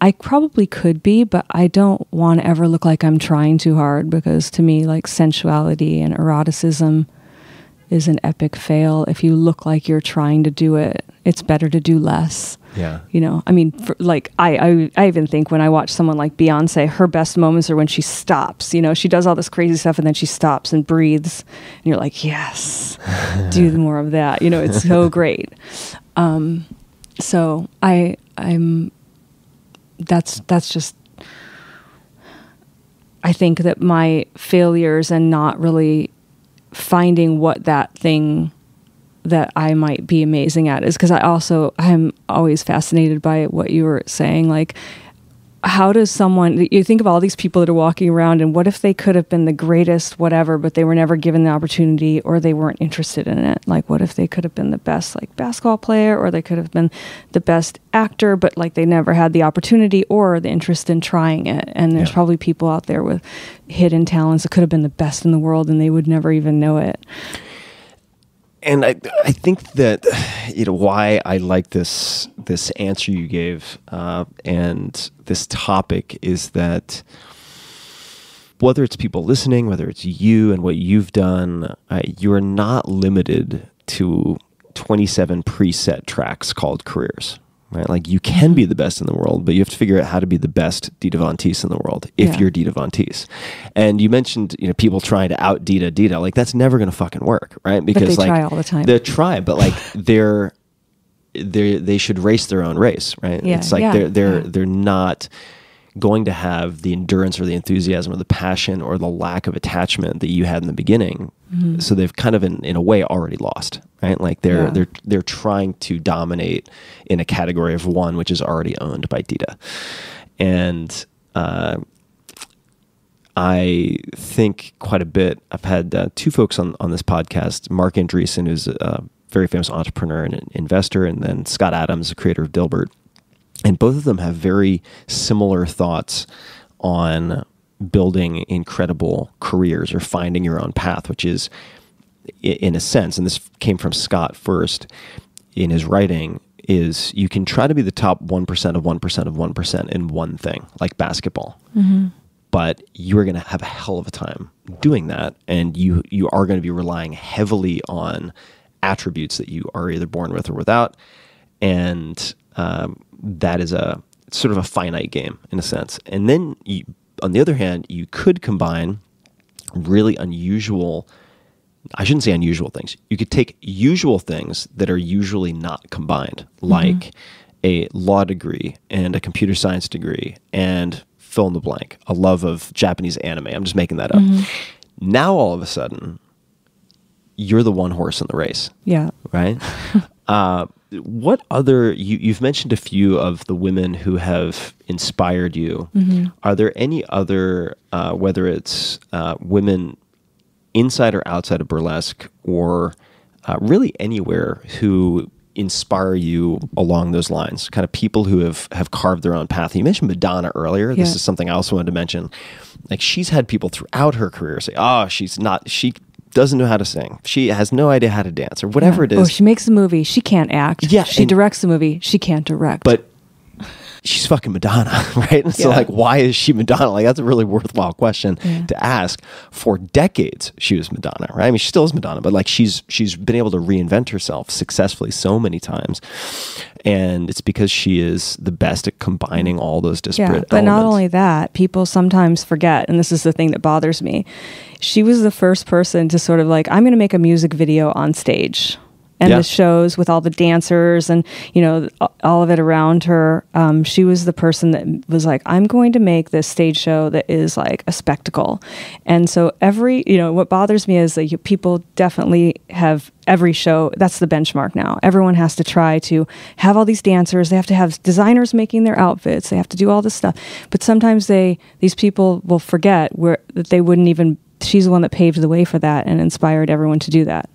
I probably could be, but I don't want to ever look like I'm trying too hard because to me like sensuality and eroticism is an epic fail. If you look like you're trying to do it, it's better to do less. Yeah. You know, I mean, for, like I, I, I even think when I watch someone like Beyonce, her best moments are when she stops. You know, she does all this crazy stuff and then she stops and breathes, and you're like, yes, [LAUGHS] do more of that. You know, it's so great. Um, so I, I'm. That's that's just. I think that my failures and not really finding what that thing that I might be amazing at is because I also I'm always fascinated by what you were saying like how does someone you think of all these people that are walking around and what if they could have been the greatest whatever but they were never given the opportunity or they weren't interested in it? Like what if they could have been the best like basketball player or they could have been the best actor but like they never had the opportunity or the interest in trying it? And there's Yeah. probably people out there with hidden talents that could have been the best in the world and they would never even know it and I, I think that you know why I like this this answer you gave uh, and this topic is that whether it's people listening, whether it's you and what you've done, uh, you are not limited to 27 preset tracks called careers. Right? Like you can be the best in the world, but you have to figure out how to be the best Dita Von Teese in the world if Yeah. you're Dita Von Teese. And you mentioned, you know, people trying to out Dita Dita. Like that's never going to fucking work, right? Because they like try all the time. They try, but like [LAUGHS] they're they they should race their own race, right? Yeah, it's like yeah, they're they're yeah. they're not going to have the endurance or the enthusiasm or the passion or the lack of attachment that you had in the beginning. Mm-hmm. So they've kind of in, in a way already lost, right? Like they're Yeah. they're they're trying to dominate in a category of one which is already owned by Dita. And uh, I think quite a bit. I've had uh, two folks on, on this podcast, Marc Andreessen, who's a very famous entrepreneur and an investor, and then Scott Adams, the creator of Dilbert. And both of them have very similar thoughts on building incredible careers or finding your own path, which is, in a sense, and this came from Scott first in his writing, is you can try to be the top 1% of 1% of 1% in one thing, like basketball. But you are going to have a hell of a time doing that and you you are going to be relying heavily on attributes that you are either born with or without. And um, that is a sort of a finite game in a sense and then you, on the other hand you could combine really unusual I shouldn't say unusual things. You could take usual things that are usually not combined, mm-hmm. like a law degree and a computer science degree and fill in the blank, a love of Japanese anime. I'm just making that up. Mm-hmm. Now all of a sudden, you're the one horse in the race Yeah. right? [LAUGHS] uh, what other you, you've mentioned a few of the women who have inspired you. Are there any other, uh, whether it's uh, women inside or outside of burlesque, or uh, really anywhere, who inspire you along those lines? Kind of people who have have carved their own path. You mentioned Madonna earlier. This is something I also wanted to mention. Like she's had people throughout her career say, "Oh, she's not she." Doesn't know how to sing. She has no idea how to dance, or whatever it Oh, is. she makes a movie. She can't act. Yeah, She and- directs a movie. She can't direct. but she's fucking Madonna, [LAUGHS] right? And So Yeah. like, why is she Madonna? Like, that's a really worthwhile question Yeah. to ask. For decades, she was Madonna, right? I mean, she still is Madonna, but like, she's she's been able to reinvent herself successfully so many times, and it's because she is the best at combining all those disparate. Yeah, but not only that, people sometimes forget, and this is the thing that bothers me. She was the first person to sort of like, I'm going to make a music video on stage. And Yeah. the shows with all the dancers and you know all of it around her. Um, she was the person that was like, "I'm going to make this stage show that is like a spectacle." And so every you know what bothers me is that you, people definitely have every show. That's the benchmark now. Everyone has to try to have all these dancers. They have to have designers making their outfits. They have to do all this stuff. But sometimes they these people will forget where that they wouldn't even. She's the one that paved the way for that and inspired everyone to do that.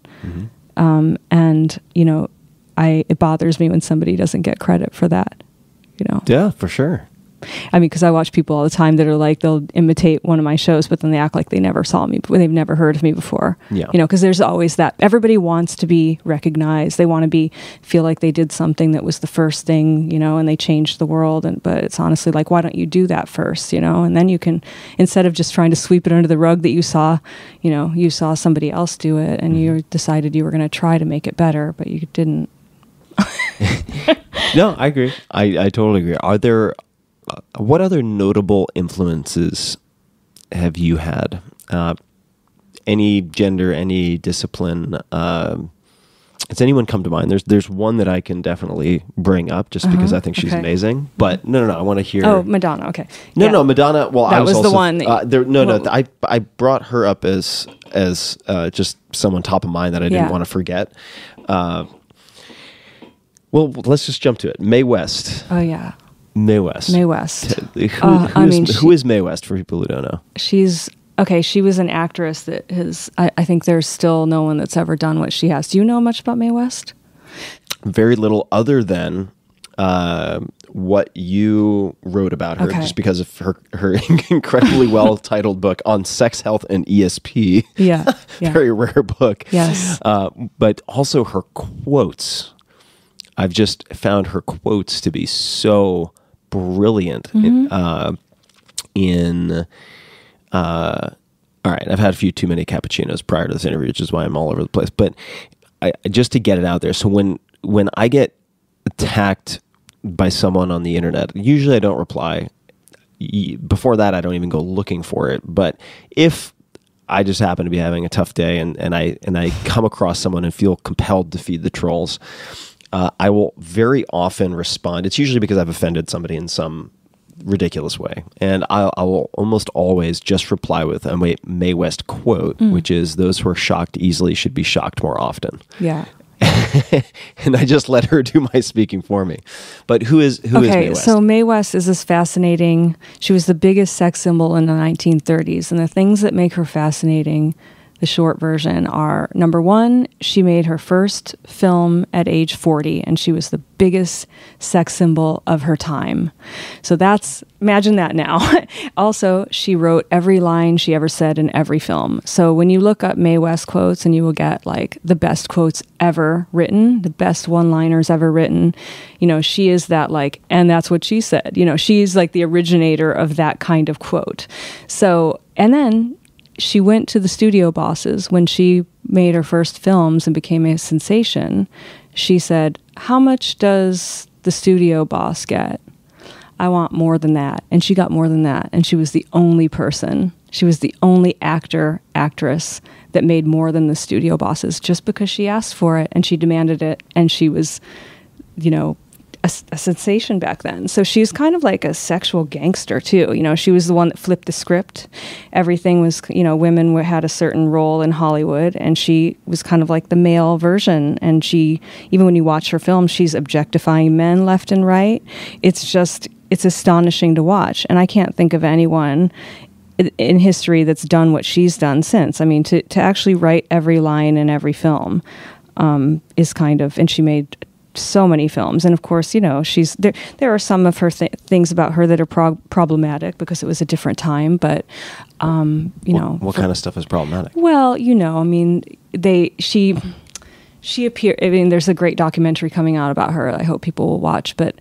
Um, and you know, I it bothers me when somebody doesn't get credit for that. You know, yeah, for sure. I mean, because I watch people all the time that are like they'll imitate one of my shows, but then they act like they never saw me, when they've never heard of me before. Yeah. you know, because there's always that. Everybody wants to be recognized. They want to be feel like they did something that was the first thing, you know, and they changed the world. And but it's honestly like, why don't you do that first, you know? And then you can, instead of just trying to sweep it under the rug that you saw, you know, you saw somebody else do it, and mm-hmm. you decided you were going to try to make it better, but you didn't. [LAUGHS] No, I agree. I, I totally agree. Are there what other notable influences have you had? Uh, any gender, any discipline? Um, does anyone come to mind? There's there's one that I can definitely bring up just because I think she's okay. amazing. But no, no, no. I want to hear. Oh, Madonna. Okay. No, Yeah. no, Madonna. Well, I That was, was the also, one that- Uh, there, no, no. well- I I brought her up as as uh, just someone top of mind that I didn't Yeah. want to forget. Uh, well, let's just jump to it. Mae West. Oh yeah. Mae West. Mae West. Who, Uh, who I is- mean, who she- is Mae West for people who don't know? she's okay. She was an actress that has. I, I think there's still no one that's ever done what she has. Do you know much about Mae West? Very little other than uh, what you wrote about her, Okay. just because of her her [LAUGHS] incredibly well titled book on sex, health, and ESP. Yeah. [LAUGHS] Yeah. Very rare book. Yes. Uh, but also her quotes. I've just found her quotes to be so brilliant Mm-hmm. in, uh, in uh, all right, I've had a few too many cappuccinos prior to this interview, which is why I'm all over the place. But I, just to get it out there, so when when I get attacked by someone on the internet, usually I don't reply. Before that, I don't even go looking for it. But if I just happen to be having a tough day and, and I and I come across someone and feel compelled to feed the trolls, uh, I will very often respond. It's usually because I've offended somebody in some ridiculous way, and I'll, I will almost always just reply with a Mae West quote, which is "Those who are shocked easily should be shocked more often." Yeah. [LAUGHS] and I just let her do my speaking for me. But who is who is okay, Mae West? so Mae West is this fascinating. She was the biggest sex symbol in the 1930s, and the things that make her fascinating the short version, are number one, she made her first film at age 40, and she was the biggest sex symbol of her time. So that's, imagine that now. [LAUGHS] also, she wrote every line she ever said in every film. So when you look up Mae West quotes, and you will get like the best quotes ever written, the best one liners ever written, you know, she is that like, and that's what she said. You know, she's like the originator of that kind of quote. So, and then she went to the studio bosses when she made her first films and became a sensation. She said, How much does the studio boss get? I want more than that. And she got more than that. And she was the only person, she was the only actor, actress that made more than the studio bosses just because she asked for it and she demanded it. And she was, you know, a, a, sensation back then. So she's kind of like a sexual gangster too. You know, she was the one that flipped the script. Everything was, you know, women were, had a certain role in Hollywood, and she was kind of like the male version. And she, even when you watch her film, she's objectifying men left and right. It's just, it's astonishing to watch. And I can't think of anyone in history that's done what she's done since. I mean, to, to actually write every line in every film um, is kind of, and she made so many films. And of course you know she's there there are some of her th- things about her that are pro- problematic because it was a different time but um, you what, know what for, kind of stuff is problematic? Well you know i mean they she she appeared i mean there's a great documentary coming out about her i hope people will watch but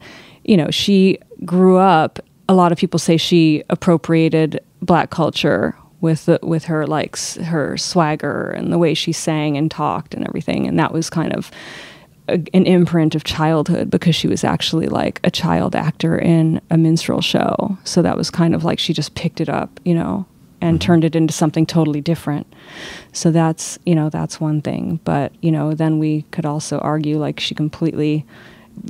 you know she grew up a lot of people say she appropriated black culture with the, with her like her swagger and the way she sang and talked and everything and that was kind of a, an imprint of childhood because she was actually like a child actor in a minstrel show. So that was kind of like she just picked it up, you know, and mm-hmm. turned it into something totally different. So that's, you know, that's one thing. But, you know, then we could also argue like she completely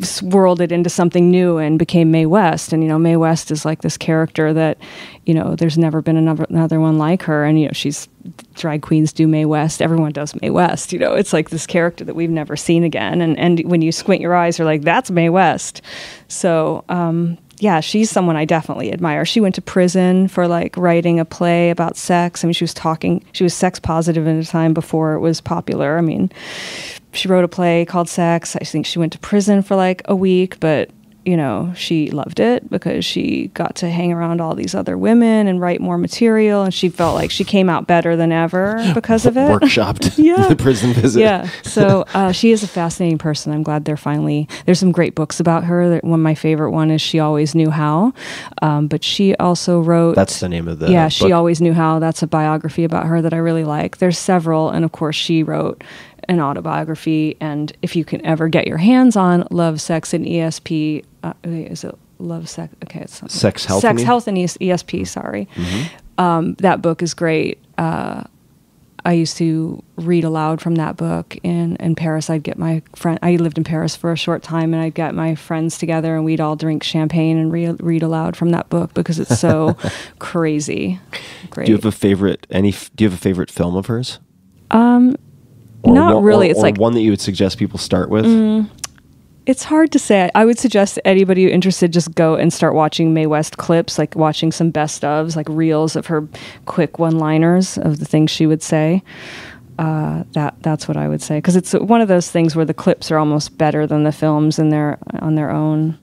swirled it into something new and became Mae West. And you know, Mae West is like this character that, you know, there's never been another another one like her. And you know, she's drag queens do Mae West. Everyone does Mae West. You know, it's like this character that we've never seen again. And and when you squint your eyes, you're like, that's Mae West. So um, yeah, she's someone I definitely admire. She went to prison for like writing a play about sex. I mean, she was talking, she was sex positive in a time before it was popular. I mean, she wrote a play called Sex. I think she went to prison for like a week, but you know, she loved it because she got to hang around all these other women and write more material, and she felt like she came out better than ever [GASPS] because of it. Workshopped [LAUGHS] [LAUGHS] yeah. the prison visit. Yeah. So uh, she is a fascinating person. I'm glad they're finally. There's some great books about her. One of my favorite one is She Always Knew How, um, but she also wrote. That's the name of the. Yeah, book. She Always Knew How. That's a biography about her that I really like. There's several, and of course she wrote an autobiography. And if you can ever get your hands on Love, Sex, and ESP, uh, is it Love, Sex? Okay, it's Sex, Health, Sex, Health, and ESP. Sorry, mm-hmm. um, that book is great. Uh, I used to read aloud from that book in, in Paris. I'd get my friend. I lived in Paris for a short time, and I'd get my friends together, and we'd all drink champagne and re- read aloud from that book because it's so [LAUGHS] crazy. Great. Do you have a favorite? Any? Do you have a favorite film of hers? Um, Not one, really. Or, It's or like- one that you would suggest people start with. It's hard to say. I would suggest anybody interested just go and start watching Mae West clips, like watching some best ofs, like reels of her quick one-liners of the things she would say. Uh, that that's what I would say because it's one of those things where the clips are almost better than the films in their on their own.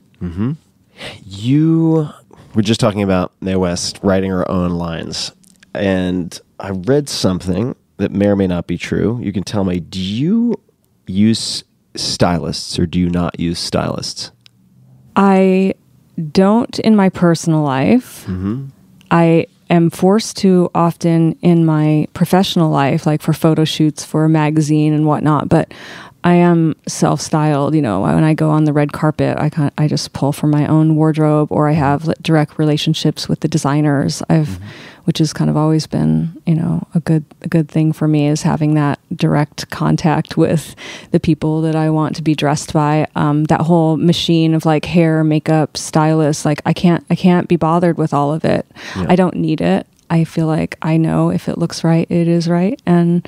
You were just talking about Mae West writing her own lines, and I read something that may or may not be true. You can tell me. Do you use stylists or do you not use stylists? I don't in my personal life. Mm-hmm. I am forced to often in my professional life, like for photo shoots for a magazine and whatnot. But I am self-styled. You know, when I go on the red carpet, I kind I just pull from my own wardrobe, or I have direct relationships with the designers. I've, mm-hmm. Which has kind of always been, you know, a good a good thing for me is having that direct contact with the people that I want to be dressed by. Um, that whole machine of like hair, makeup, stylist, like I can't I can't be bothered with all of it. I don't need it. I feel like I know if it looks right, it is right, and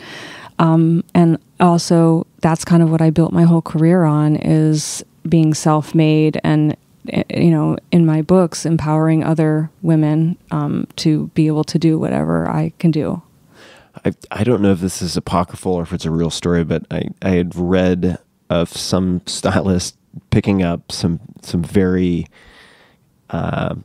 um, and also that's kind of what I built my whole career on is being self-made and you know in my books empowering other women um, to be able to do whatever I can do. I I don't know if this is apocryphal or if it's a real story, but I I had read of some stylist picking up some some very uh,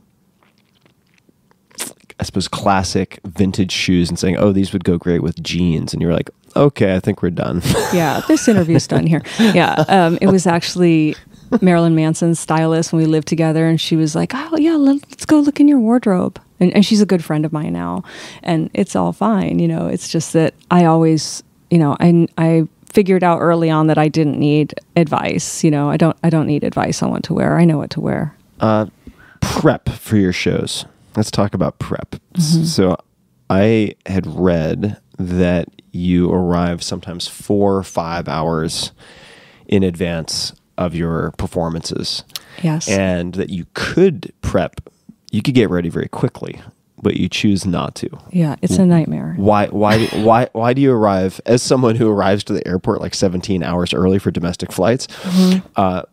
I suppose classic vintage shoes and saying, "Oh, these would go great with jeans," and you're like, "Okay, I think we're done." yeah, this interview's done here. Yeah, um, it was [LAUGHS] actually Marilyn Manson's stylist when we lived together, and she was like, "Oh yeah, let's go look in your wardrobe." And, and she's a good friend of mine now, and it's all fine. You know, it's just that I always, you know, I I figured out early on that I didn't need advice. You know, I don't I don't need advice on what to wear. I know what to wear. Uh, prep for your shows. Let's talk about prep. So, I had read that you arrive sometimes four or five hours in advance of your performances. Yes. And that you could prep, you could get ready very quickly, but you choose not to. yeah, it's a nightmare. Why? Why? Why? Why do you arrive as someone who arrives to the airport like 17 hours early for domestic flights? Uh,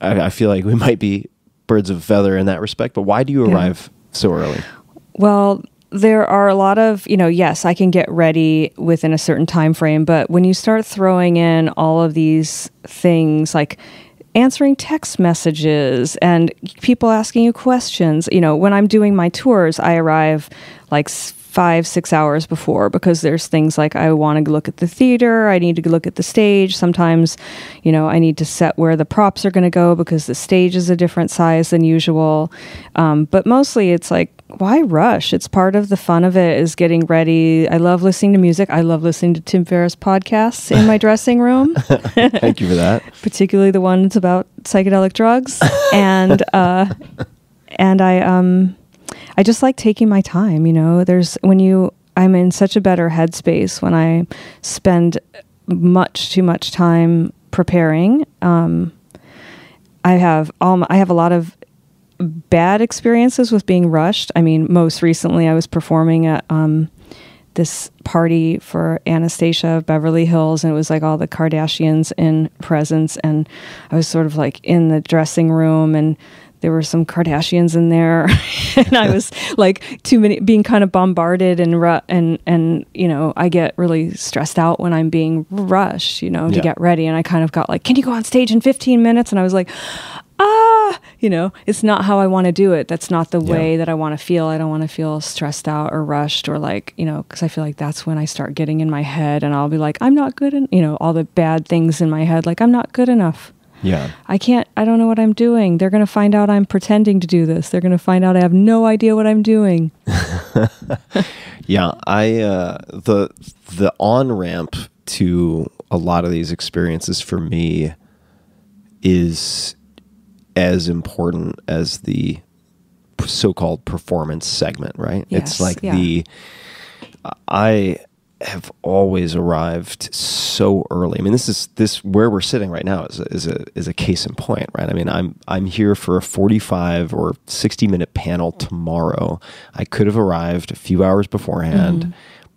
I, I feel like we might be birds of a feather in that respect. But why do you Yeah. arrive so early? Well, there are a lot of, you know, yes, I can get ready within a certain time frame, but when you start throwing in all of these things like answering text messages and people asking you questions, you know, when I'm doing my tours, I arrive like five, six hours before because there's things like I want to look at the theater, I need to look at the stage. Sometimes, you know, I need to set where the props are going to go because the stage is a different size than usual. Um, but mostly it's like, why rush? It's part of the fun of it is getting ready. I love listening to music. I love listening to Tim Ferriss podcasts in my [LAUGHS] dressing room [LAUGHS] Thank you for that. particularly the ones about psychedelic drugs [LAUGHS] and uh and i um i just like taking my time you know there's when you i'm in such a better headspace when i spend much too much time preparing um i have all my, i have a lot of bad experiences with being rushed i mean most recently i was performing at um this party for Anastasia of Beverly Hills, and it was like all the Kardashians in presence, and I was sort of like in the dressing room, and there were some Kardashians in there, [LAUGHS] and I was [LAUGHS] like too many, being kind of bombarded and ru- and and you know I get really stressed out when I'm being rushed, you know, to Yeah. get ready, and I kind of got like, can you go on stage in 15 minutes? And I was like, ah, you know, it's not how I want to do it. That's not the Yeah. way that I want to feel. I don't want to feel stressed out or rushed or like, you know, because I feel like that's when I start getting in my head and I'll be like, I'm not good, and you know, all the bad things in my head, like, I'm not good enough. Yeah. I can't, I don't know what I'm doing. They're going to find out I'm pretending to do this. They're going to find out I have no idea what I'm doing. [LAUGHS] Yeah, I uh, the the on ramp to a lot of these experiences for me is as important as the so-called performance segment, right? Yes, it's like yeah. the I have always arrived so early. I mean, this is this where we're sitting right now is a, is a is a case in point, right? I mean, I'm I'm here for a 45 or 60 minute panel tomorrow. I could have arrived a few hours beforehand, mm-hmm.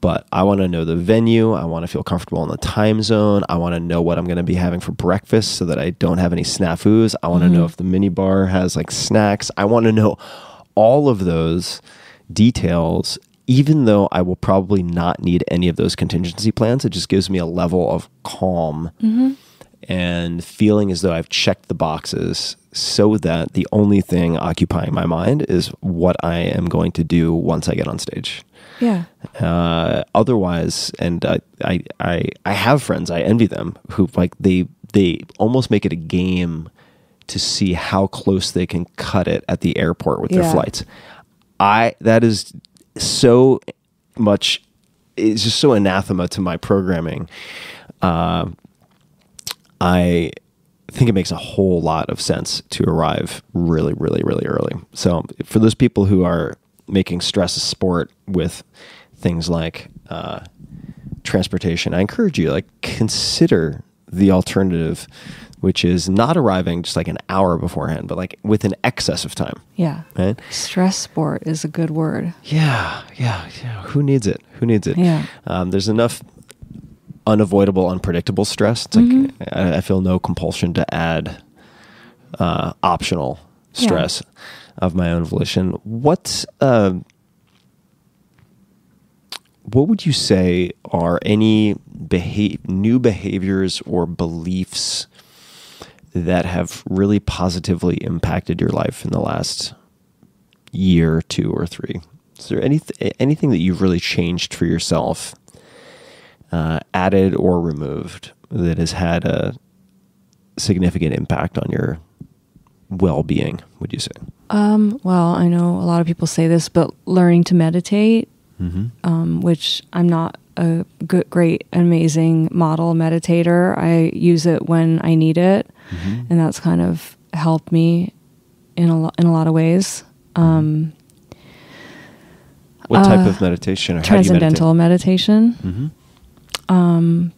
But I want to know the venue. I want to feel comfortable in the time zone. I want to know what I'm going to be having for breakfast so that I don't have any snafus. I want to know mm-hmm. if the mini bar has like snacks. I want to know all of those details even though I will probably not need any of those contingency plans, it just gives me a level of calm mm-hmm. And feeling as though I've checked the boxes so that the only thing occupying my mind is what I am going to do once I get on stage. Yeah. Uh, otherwise, and I, I, I, I have friends, I envy them who like they, they almost make it a game to see how close they can cut it at the airport with their flights. I, that is so much, it's just so anathema to my programming. Uh, I think it makes a whole lot of sense to arrive really, really, really early. So for those people who are making stress a sport with things like uh, transportation, I encourage you like consider the alternative, which is not arriving just like an hour beforehand, but like with an excess of time. Yeah. Right? Stress sport is a good word. Yeah, yeah, yeah. Who needs it? Who needs it? Yeah. Um, there's enough unavoidable, unpredictable stress. It's like Mm-hmm. I, I feel no compulsion to add uh, optional Yeah. stress of my own volition. What uh, what would you say are any new behaviors or beliefs that have really positively impacted your life in the last year, two, or three? Is there any anything that you've really changed for yourself, uh, added or removed, that has had a significant impact on your well-being? Would you say? Um, well, I know a lot of people say this, but learning to meditate, um, which I'm not a good, great, amazing model meditator. I use it when I need it, and that's kind of helped me in a lo- in a lot of ways. Um, What type Uh, of meditation or you meditate? transcendental meditation. Um,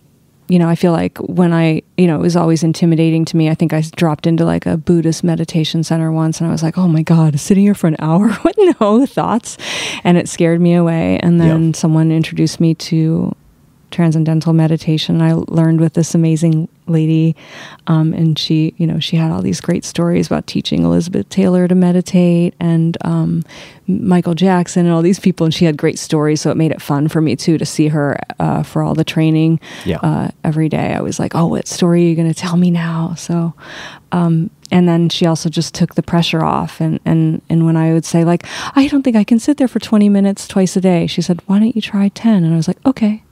you know, I feel like when I, you know, it was always intimidating to me. I think I dropped into like a Buddhist meditation center once and I was like, oh my God, sitting here for an [LAUGHS] hour with no thoughts. And it scared me away. And then someone introduced me to transcendental meditation. I learned with this amazing lady. Um, and she, you know, she had all these great stories about teaching Elizabeth Taylor to meditate and um, Michael Jackson and all these people. And she had great stories. So it made it fun for me too to see her uh, for all the training Yeah. uh, every day. I was like, oh, what story are you going to tell me now? So, um, and then she also just took the pressure off. And, and, and when I would say, like, I don't think I can sit there for 20 minutes twice a day, she said, why don't you try 10? And I was like, okay.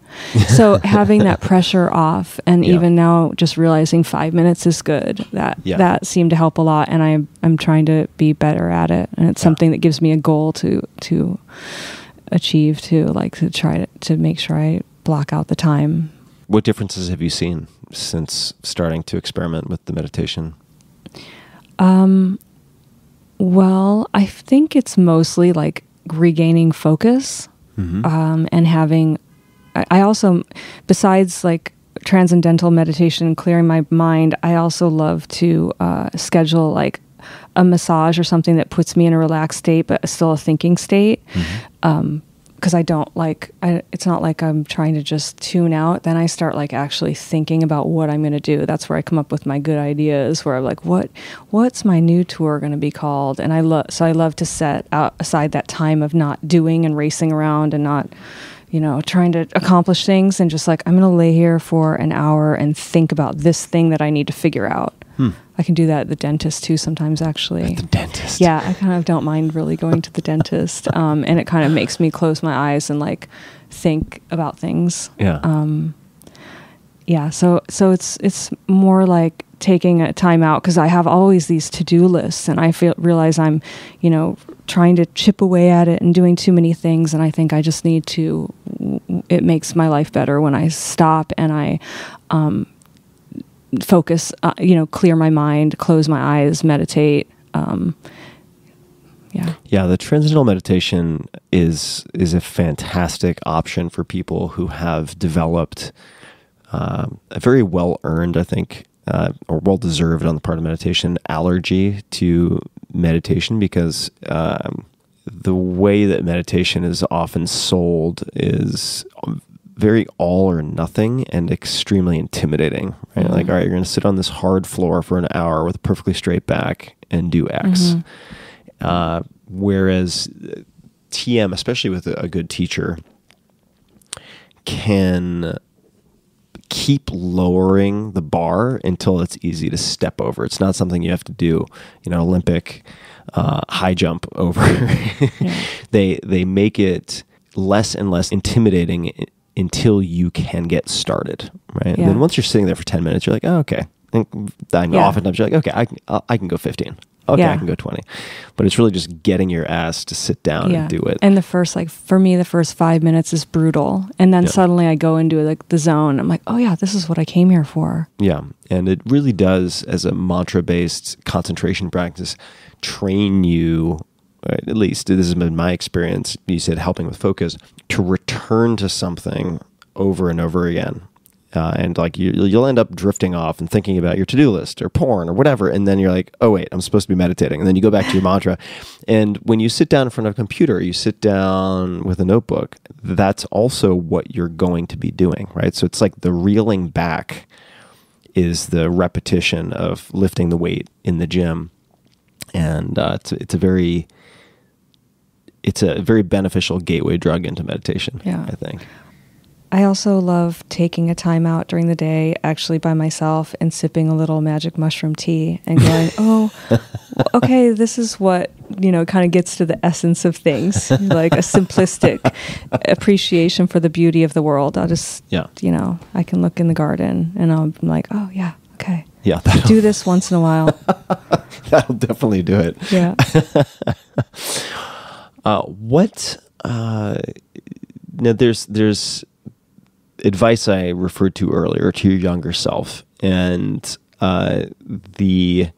So [LAUGHS] having that pressure off and Yeah. even now just realizing five minutes is good that Yeah. that seemed to help a lot and i'm i'm trying to be better at it and it's Yeah. something that gives me a goal to to achieve to like to try to, to make sure i block out the time What differences have you seen since starting to experiment with the meditation? Um, well, I think it's mostly like regaining focus Mm-hmm. um, and having. I, also, besides like transcendental meditation and clearing my mind, I also love to uh, schedule like a massage or something that puts me in a relaxed state, but still a thinking state. Um, because I don't like I, it's not like I'm trying to just tune out. Then I start like actually thinking about what I'm going to do. That's where I come up with my good ideas. Where I'm like, what what's my new tour going to be called? And I love so I love to set out aside that time of not doing and racing around and not you know trying to accomplish things and just like I'm going to lay here for an hour and think about this thing that I need to figure out. I can do that at the dentist too sometimes actually. The dentist. Yeah, I kind of don't mind really going to the dentist, [LAUGHS] um, and it kind of makes me close my eyes and like think about things. Yeah. Um, yeah, so so it's it's more like taking a time out because I have always these to do lists, and I feel realize I'm, you know, trying to chip away at it and doing too many things, and I think I just need to. It makes my life better when I stop and I. Um, focus uh, you know clear my mind close my eyes meditate um yeah Yeah, the transcendental meditation is is a fantastic option for people who have developed um, a very well earned, I think, uh, or well deserved on the part of meditation allergy to meditation because um, the way that meditation is often sold is very all or nothing and extremely intimidating. Right? Like, all right, you're going to sit on this hard floor for an hour with a perfectly straight back and do X. Uh, whereas TM, especially with a, a good teacher, can keep lowering the bar until it's easy to step over. It's not something you have to do, you know, Olympic uh, high jump over. [LAUGHS] They they make it less and less intimidating until you can get started, right? And then once you're sitting there for ten minutes, you're like, oh, okay. And Yeah. oftentimes you're like, okay, I can, I can go fifteen. Okay, I can go twenty. But it's really just getting your ass to sit down and do it. and the first like for me the first five minutes is brutal and then Yeah. suddenly i go into like the zone i'm like oh yeah this is what i came here for Yeah, and it really does, as a mantra-based concentration practice, train you. right, At least this has been my experience. You said helping with focus to return to something over and over again, uh, and like you, you'll end up drifting off and thinking about your to-do list or porn or whatever, and then you're like, oh wait, I'm supposed to be meditating, and then you go back to your [LAUGHS] mantra. And when you sit down in front of a computer, you sit down with a notebook. That's also what you're going to be doing, right? So it's like the reeling back is the repetition of lifting the weight in the gym, and uh, it's it's a very it's a very beneficial gateway drug into meditation. Yeah. I think. I also love taking a time out during the day, actually by myself, and sipping a little magic mushroom tea and going, [LAUGHS] oh, okay, this is what, you know, kind of gets to the essence of things, like a simplistic appreciation for the beauty of the world. I'll just, Yeah. you know, I can look in the garden and I'm like, oh, yeah, okay. Yeah, Do this once in a while. [LAUGHS] that'll definitely do it. Yeah. [LAUGHS] Uh, what? Uh, now, there's there's advice I referred to earlier to your younger self, and uh, the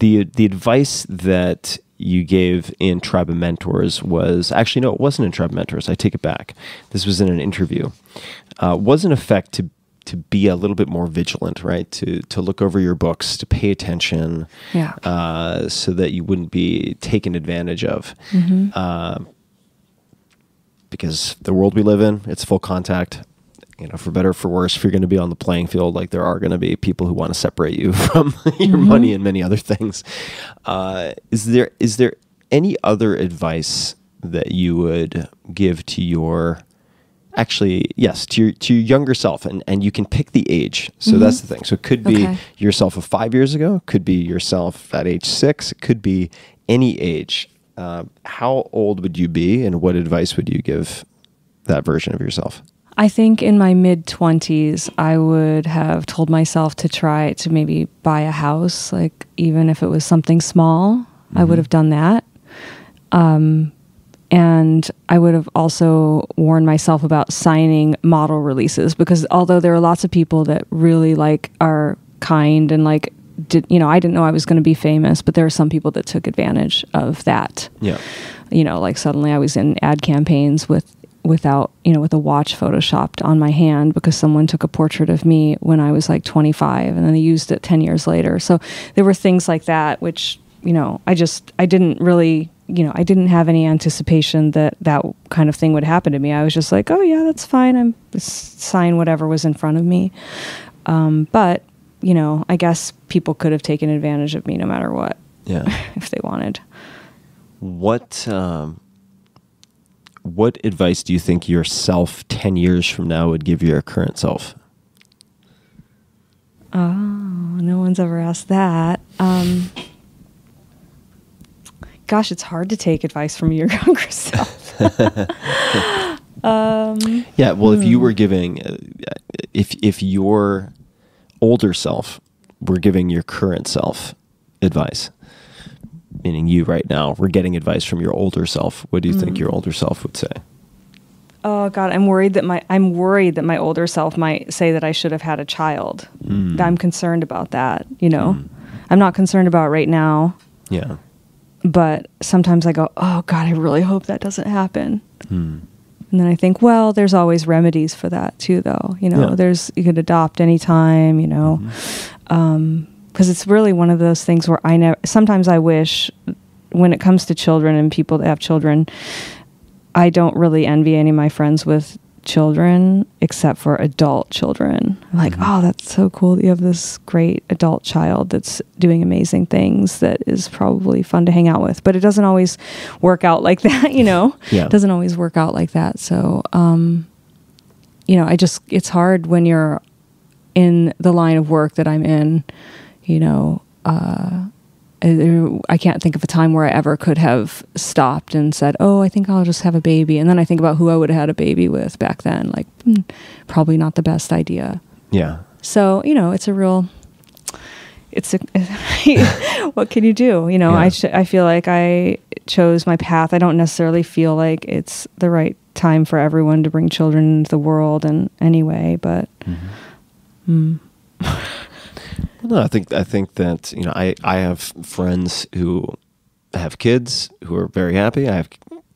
the the advice that you gave in Tribe of Mentors was actually no, it wasn't in Tribe of Mentors. I take it back. This was in an interview. Uh, was in effect to to be a little bit more vigilant, right? To to look over your books, to pay attention, Yeah. uh, so that you wouldn't be taken advantage of. Uh, because the world we live in, it's full contact. You know, for better or for worse, if you're going to be on the playing field, like there are going to be people who want to separate you [LAUGHS] from [LAUGHS] your money and many other things. Uh, is there is there any other advice that you would give to your actually yes to your to your younger self and and you can pick the age so that's the thing so it could be Okay. yourself of five years ago could be yourself at age six it could be any age uh, how old would you be and what advice would you give that version of yourself? I think in my mid 20s, I would have told myself to try to maybe buy a house, like even if it was something small, I would have done that. Um, and I would have also warned myself about signing model releases because although there are lots of people that really like are kind and like did you know I didn't know I was going to be famous, but there are some people that took advantage of that yeah you know, like suddenly I was in ad campaigns with without, you know, with a watch photoshopped on my hand because someone took a portrait of me when I was like 25 and then they used it 10 years later. So there were things like that which, you know, I just I didn't really, you know, I didn't have any anticipation that that kind of thing would happen to me. I was just like, "Oh yeah, that's fine. I'm sign whatever was in front of me." Um, but, you know, I guess people could have taken advantage of me no matter what yeah [LAUGHS] if they wanted. what um, what advice do you think yourself 10 years from now would give your current self Oh, no one's ever asked that. Um, gosh, it's hard to take advice from your [LAUGHS] younger self. [LAUGHS] um, Yeah, well, if Hmm. you were giving, uh, if if your older self were giving your current self advice, meaning you right now, we're getting advice from your older self. What do you Hmm. think your older self would say? oh God, I'm worried that my I'm worried that my older self might say that I should have had a child. Hmm. I'm concerned about that. You know, I'm not concerned about right now, Yeah, but sometimes I go, oh God, I really hope that doesn't happen. And then I think, well, there's always remedies for that too, though. You know, Yeah. there's you could adopt anytime. You know, mm-hmm. um, because it's really one of those things where I never. Sometimes I wish, when it comes to children and people that have children, I don't really envy any of my friends with children except for adult children. I'm like, oh, that's so cool you have this great adult child that's doing amazing things that is probably fun to hang out with. But it doesn't always work out like [LAUGHS] that, you know? Yeah. It doesn't always work out like that. So, um, you know, I just, it's hard when you're in the line of work that I'm in, you know, uh, I I can't think of a time where I ever could have stopped and said, "Oh, I think I'll just have a baby," and then I think about who I would have had a baby with back then. Like, hmm, probably not the best idea. yeah, So you know, it's a real. It's a. [LAUGHS] what can you do? You know, Yeah. I I feel like I chose my path. I don't necessarily feel like it's the right time for everyone to bring children into the world, and anyway, but Well, mm-hmm. hmm. [LAUGHS] no, I think I think that you know I I have friends who have kids who are very happy. I have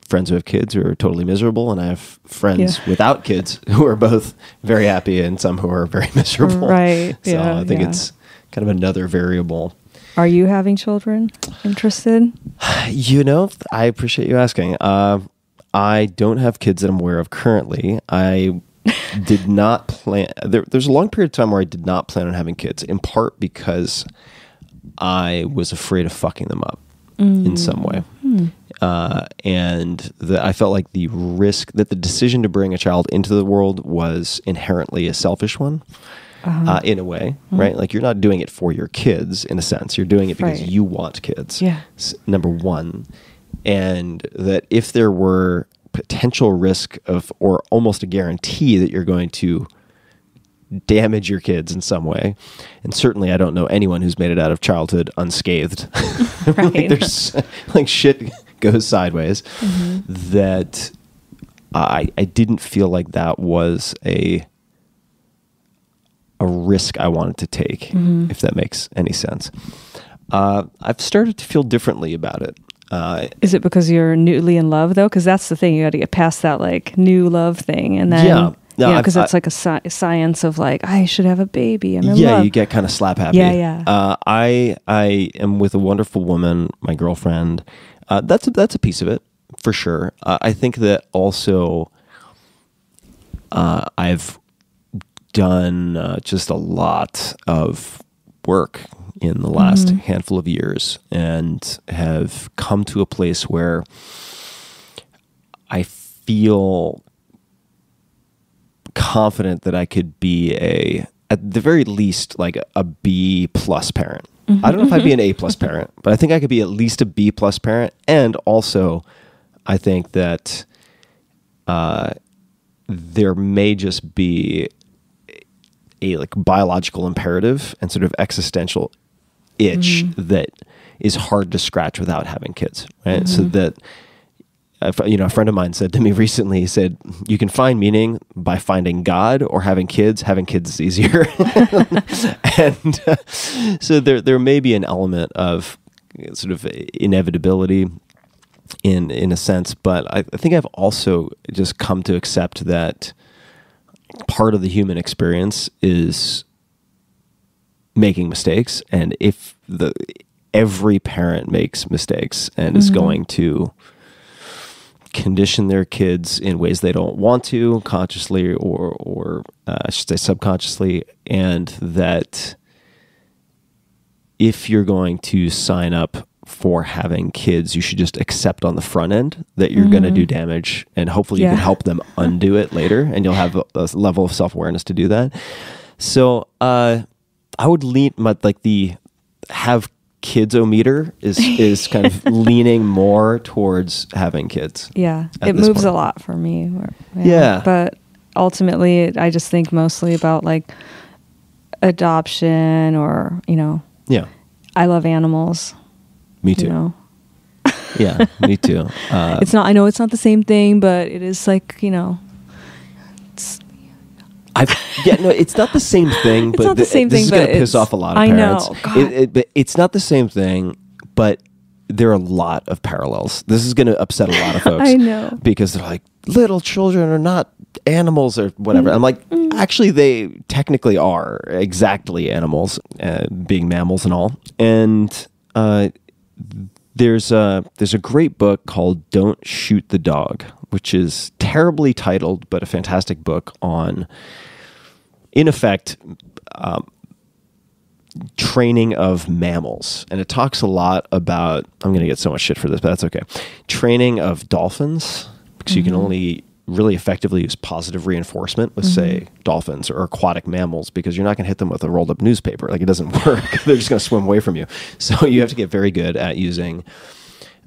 friends who have kids who are totally miserable, and I have friends Yeah. without kids [LAUGHS] who are both very happy and some who are very [LAUGHS] miserable. Right, So yeah, I think yeah. it's kind of another variable. are you having children? Interested? [SIGHS] You know, I appreciate you asking. Uh, I don't have kids that I'm aware of currently. I did not plan. There, there's a long period of time where I did not plan on having kids, in part because I was afraid of fucking them up in some way. uh, and that I felt like the risk that the decision to bring a child into the world was inherently a selfish one. uh in a way, right? Like you're not doing it for your kids in a sense. You're doing it because Right. you want kids. Yeah. Number one, and that if there were potential risk of, or almost a guarantee that you're going to damage your kids in some way, and certainly I don't know anyone who's made it out of childhood unscathed. [LAUGHS] like there's like shit goes sideways. Mm-hmm. That I I didn't feel like that was a a risk I wanted to take, Mm-hmm. if that makes any sense. Uh, I've started to feel differently about it. Uh, Is it because you're newly in love though? Because that's the thing. You got to get past that like new love thing, and then Yeah. No, you know, I've- because that's like a sci- science of like I should have a baby. I'm in yeah, love. you get kind of slap happy. Yeah, yeah. Uh, I I am with a wonderful woman, my girlfriend. Uh, that's a, that's a piece of it for sure. Uh, I think that also uh, I've done uh, just a lot of work in the last mm-hmm. handful of years and have come to a place where I feel confident that I could be a, at the very least, like a B plus parent. Mm-hmm. I don't know if I'd be an A mm-hmm. plus parent, but I think I could be at least a B plus parent. And also, I think that uh, there may just be a like biological imperative and sort of existential itch that is hard to scratch without having kids, right? So that a you know, a friend of mine said to me [LAUGHS] recently, he said, "You can find meaning by finding God or having kids. Having kids is easier." [LAUGHS] and uh, so there, there may be an element of uh, sort of inevitability in in a sense, but I, I think I've also just come to accept that part of the human experience is making mistakes, and if the every parent makes mistakes and is going to condition their kids in ways they don't want to consciously or or uh, I should say subconsciously and that if you're going to sign up for having kids you should just accept on the front end that you're going to do damage and hopefully you can help them undo it later and you'll have a, a level of self-awareness to do that. So uh I would lean my like the have kids o meter is is kind of [LAUGHS] leaning more towards having kids Yeah, it moves point. a lot for me. or- Yeah. but ultimately, I just think mostly about like adoption, or you know, yeah I love animals. me too You know, yeah me too uh, [LAUGHS] it's not. I know it's not the same thing, but it is like you know, I've, yeah, no, it's not the same thing. But not the th- same this thing, is going to piss off a lot of I parents. know, God. It, it, but it's not the same thing, but there are a lot of parallels. This is going to upset a lot of [LAUGHS] folks. I know. because they're like little children are not animals or whatever. I'm like, actually, they technically are exactly animals, uh, being mammals and all. And uh, there's a there's a great book called Don't Shoot the Dog, which is terribly titled but a fantastic book on, in effect, um, training of mammals, and it talks a lot about. I'm going to get so much shit for this, but that's okay. Training of dolphins because you can only really effectively use positive reinforcement with say dolphins or aquatic mammals because you're not going to hit them with a rolled up newspaper like it doesn't [LAUGHS] work [LAUGHS] they're just going to swim away from you so [LAUGHS] you have to get very good at using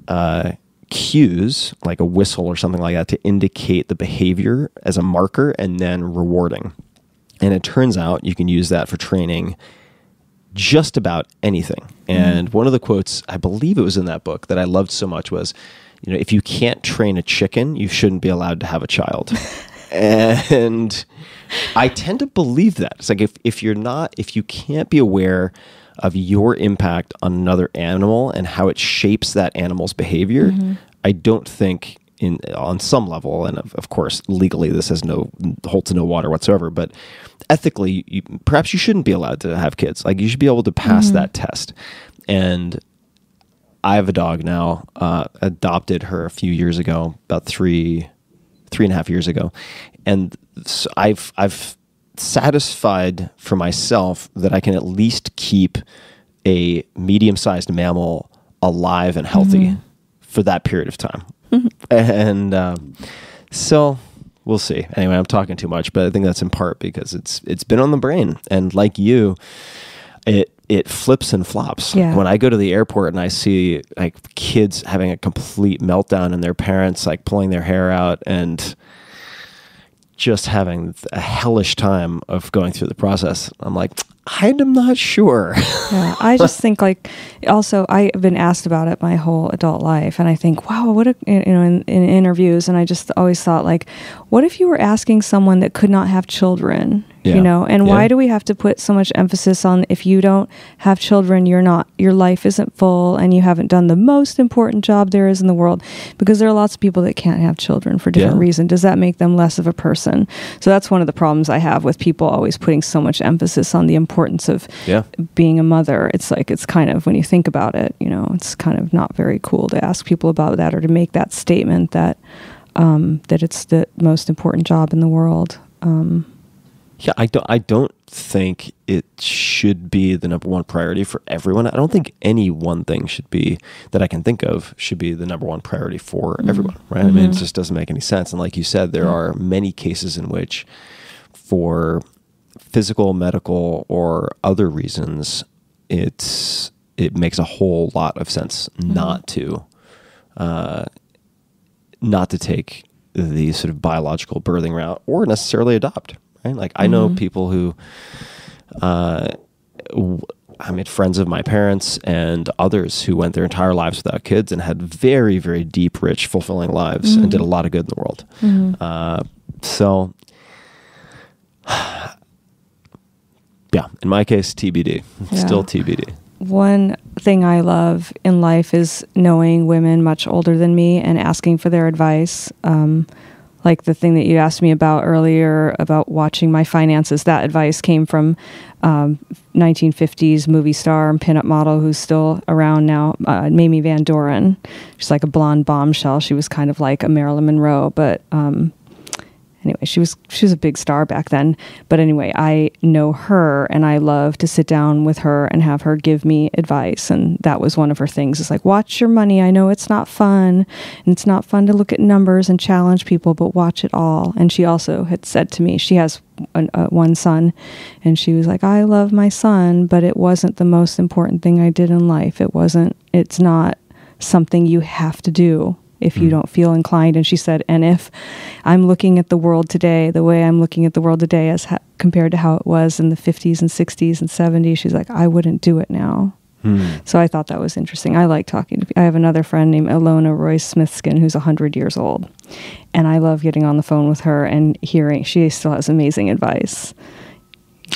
uh, cues like a whistle or something like that to indicate the behavior as a marker and then rewarding. And it turns out you can use that for training just about anything. Mm-hmm. And one of the quotes, I believe it was in that book that I loved so much was, you know, if you can't train a chicken, you shouldn't be allowed to have a child. [LAUGHS] and I tend to believe that. It's like if, if you're not, if you can't be aware of your impact on another animal and how it shapes that animal's behavior, mm-hmm. I don't think in on some level, and of, of course legally this has no holds no water whatsoever, but ethically, you, perhaps you shouldn't be allowed to have kids. Like you should be able to pass that test. And I have a dog now. Uh, adopted her a few years ago, about three, three and a half years ago, and so I've I've satisfied for myself that I can at least keep a medium-sized mammal alive and healthy for that period of time. And um, so we'll see. Anyway, I'm talking too much, but I think that's in part because it's it's been on the brain. And like you, it it flips and flops. Yeah. When I go to the airport and I see like kids having a complete meltdown and their parents like pulling their hair out and just having a hellish time of going through the process, I'm like, I'm not sure. [LAUGHS] Yeah, I just think like also I've been asked about it my whole adult life, and I think, wow, what a you know in, in interviews, and I just always thought like, what if you were asking someone that could not have children, Yeah. you know, and why do we have to put so much emphasis on if you don't have children, you're not your life isn't full, and you haven't done the most important job there is in the world, because there are lots of people that can't have children for different Yeah. reasons. Does that make them less of a person? So that's one of the problems I have with people always putting so much emphasis on the importance of yeah. being a mother it's like it's kind of when you think about it you know it's kind of not very cool to ask people about that or to make that statement that um, that it's the most important job in the world um, Yeah, I don't. I don't think it should be the number one priority for everyone. I don't think any one thing should be that I can think of should be the number one priority for mm-hmm. everyone. Right? I mean, it mm-hmm. just doesn't make any sense. And like you said, there are many cases in which, for physical, medical, or other reasons, it's it makes a whole lot of sense mm-hmm. not to uh, not to take the sort of biological birthing route or necessarily adopt. Right? Like I know people who, uh, w- I mean, friends of my parents and others who went their entire lives without kids and had very, very deep, rich, fulfilling lives and did a lot of good in the world. Uh, so, [SIGHS] yeah, in my case, TBD. Yeah. Still TBD. one thing i love in life is knowing women much older than me and asking for their advice um, like the thing that you asked me about earlier about watching my finances that advice came from um, 1950s movie star and pinup model who's still around now uh, mamie van doren. She's like a blonde bombshell. She was kind of like a marilyn monroe but um, anyway, she was she was a big star back then. But anyway, I know her and I love to sit down with her and have her give me advice. And that was one of her things. It's like watch your money. I know it's not fun and it's not fun to look at numbers and challenge people, but watch it all. And she also had said to me, she has an, uh, one son, and she was like, I love my son, but it wasn't the most important thing I did in life. It wasn't. It's not something you have to do if you don't feel inclined. And she said, and if I'm looking at the world today, the way I'm looking at the world today as ha- compared to how it was in the 50s and 60s and 70s, she's like, I wouldn't do it now. So I thought that was interesting. I like talking to. people. I have another friend named Ilona Royce Smithkin who's hundred years old, and I love getting on the phone with her and hearing. She still has amazing advice.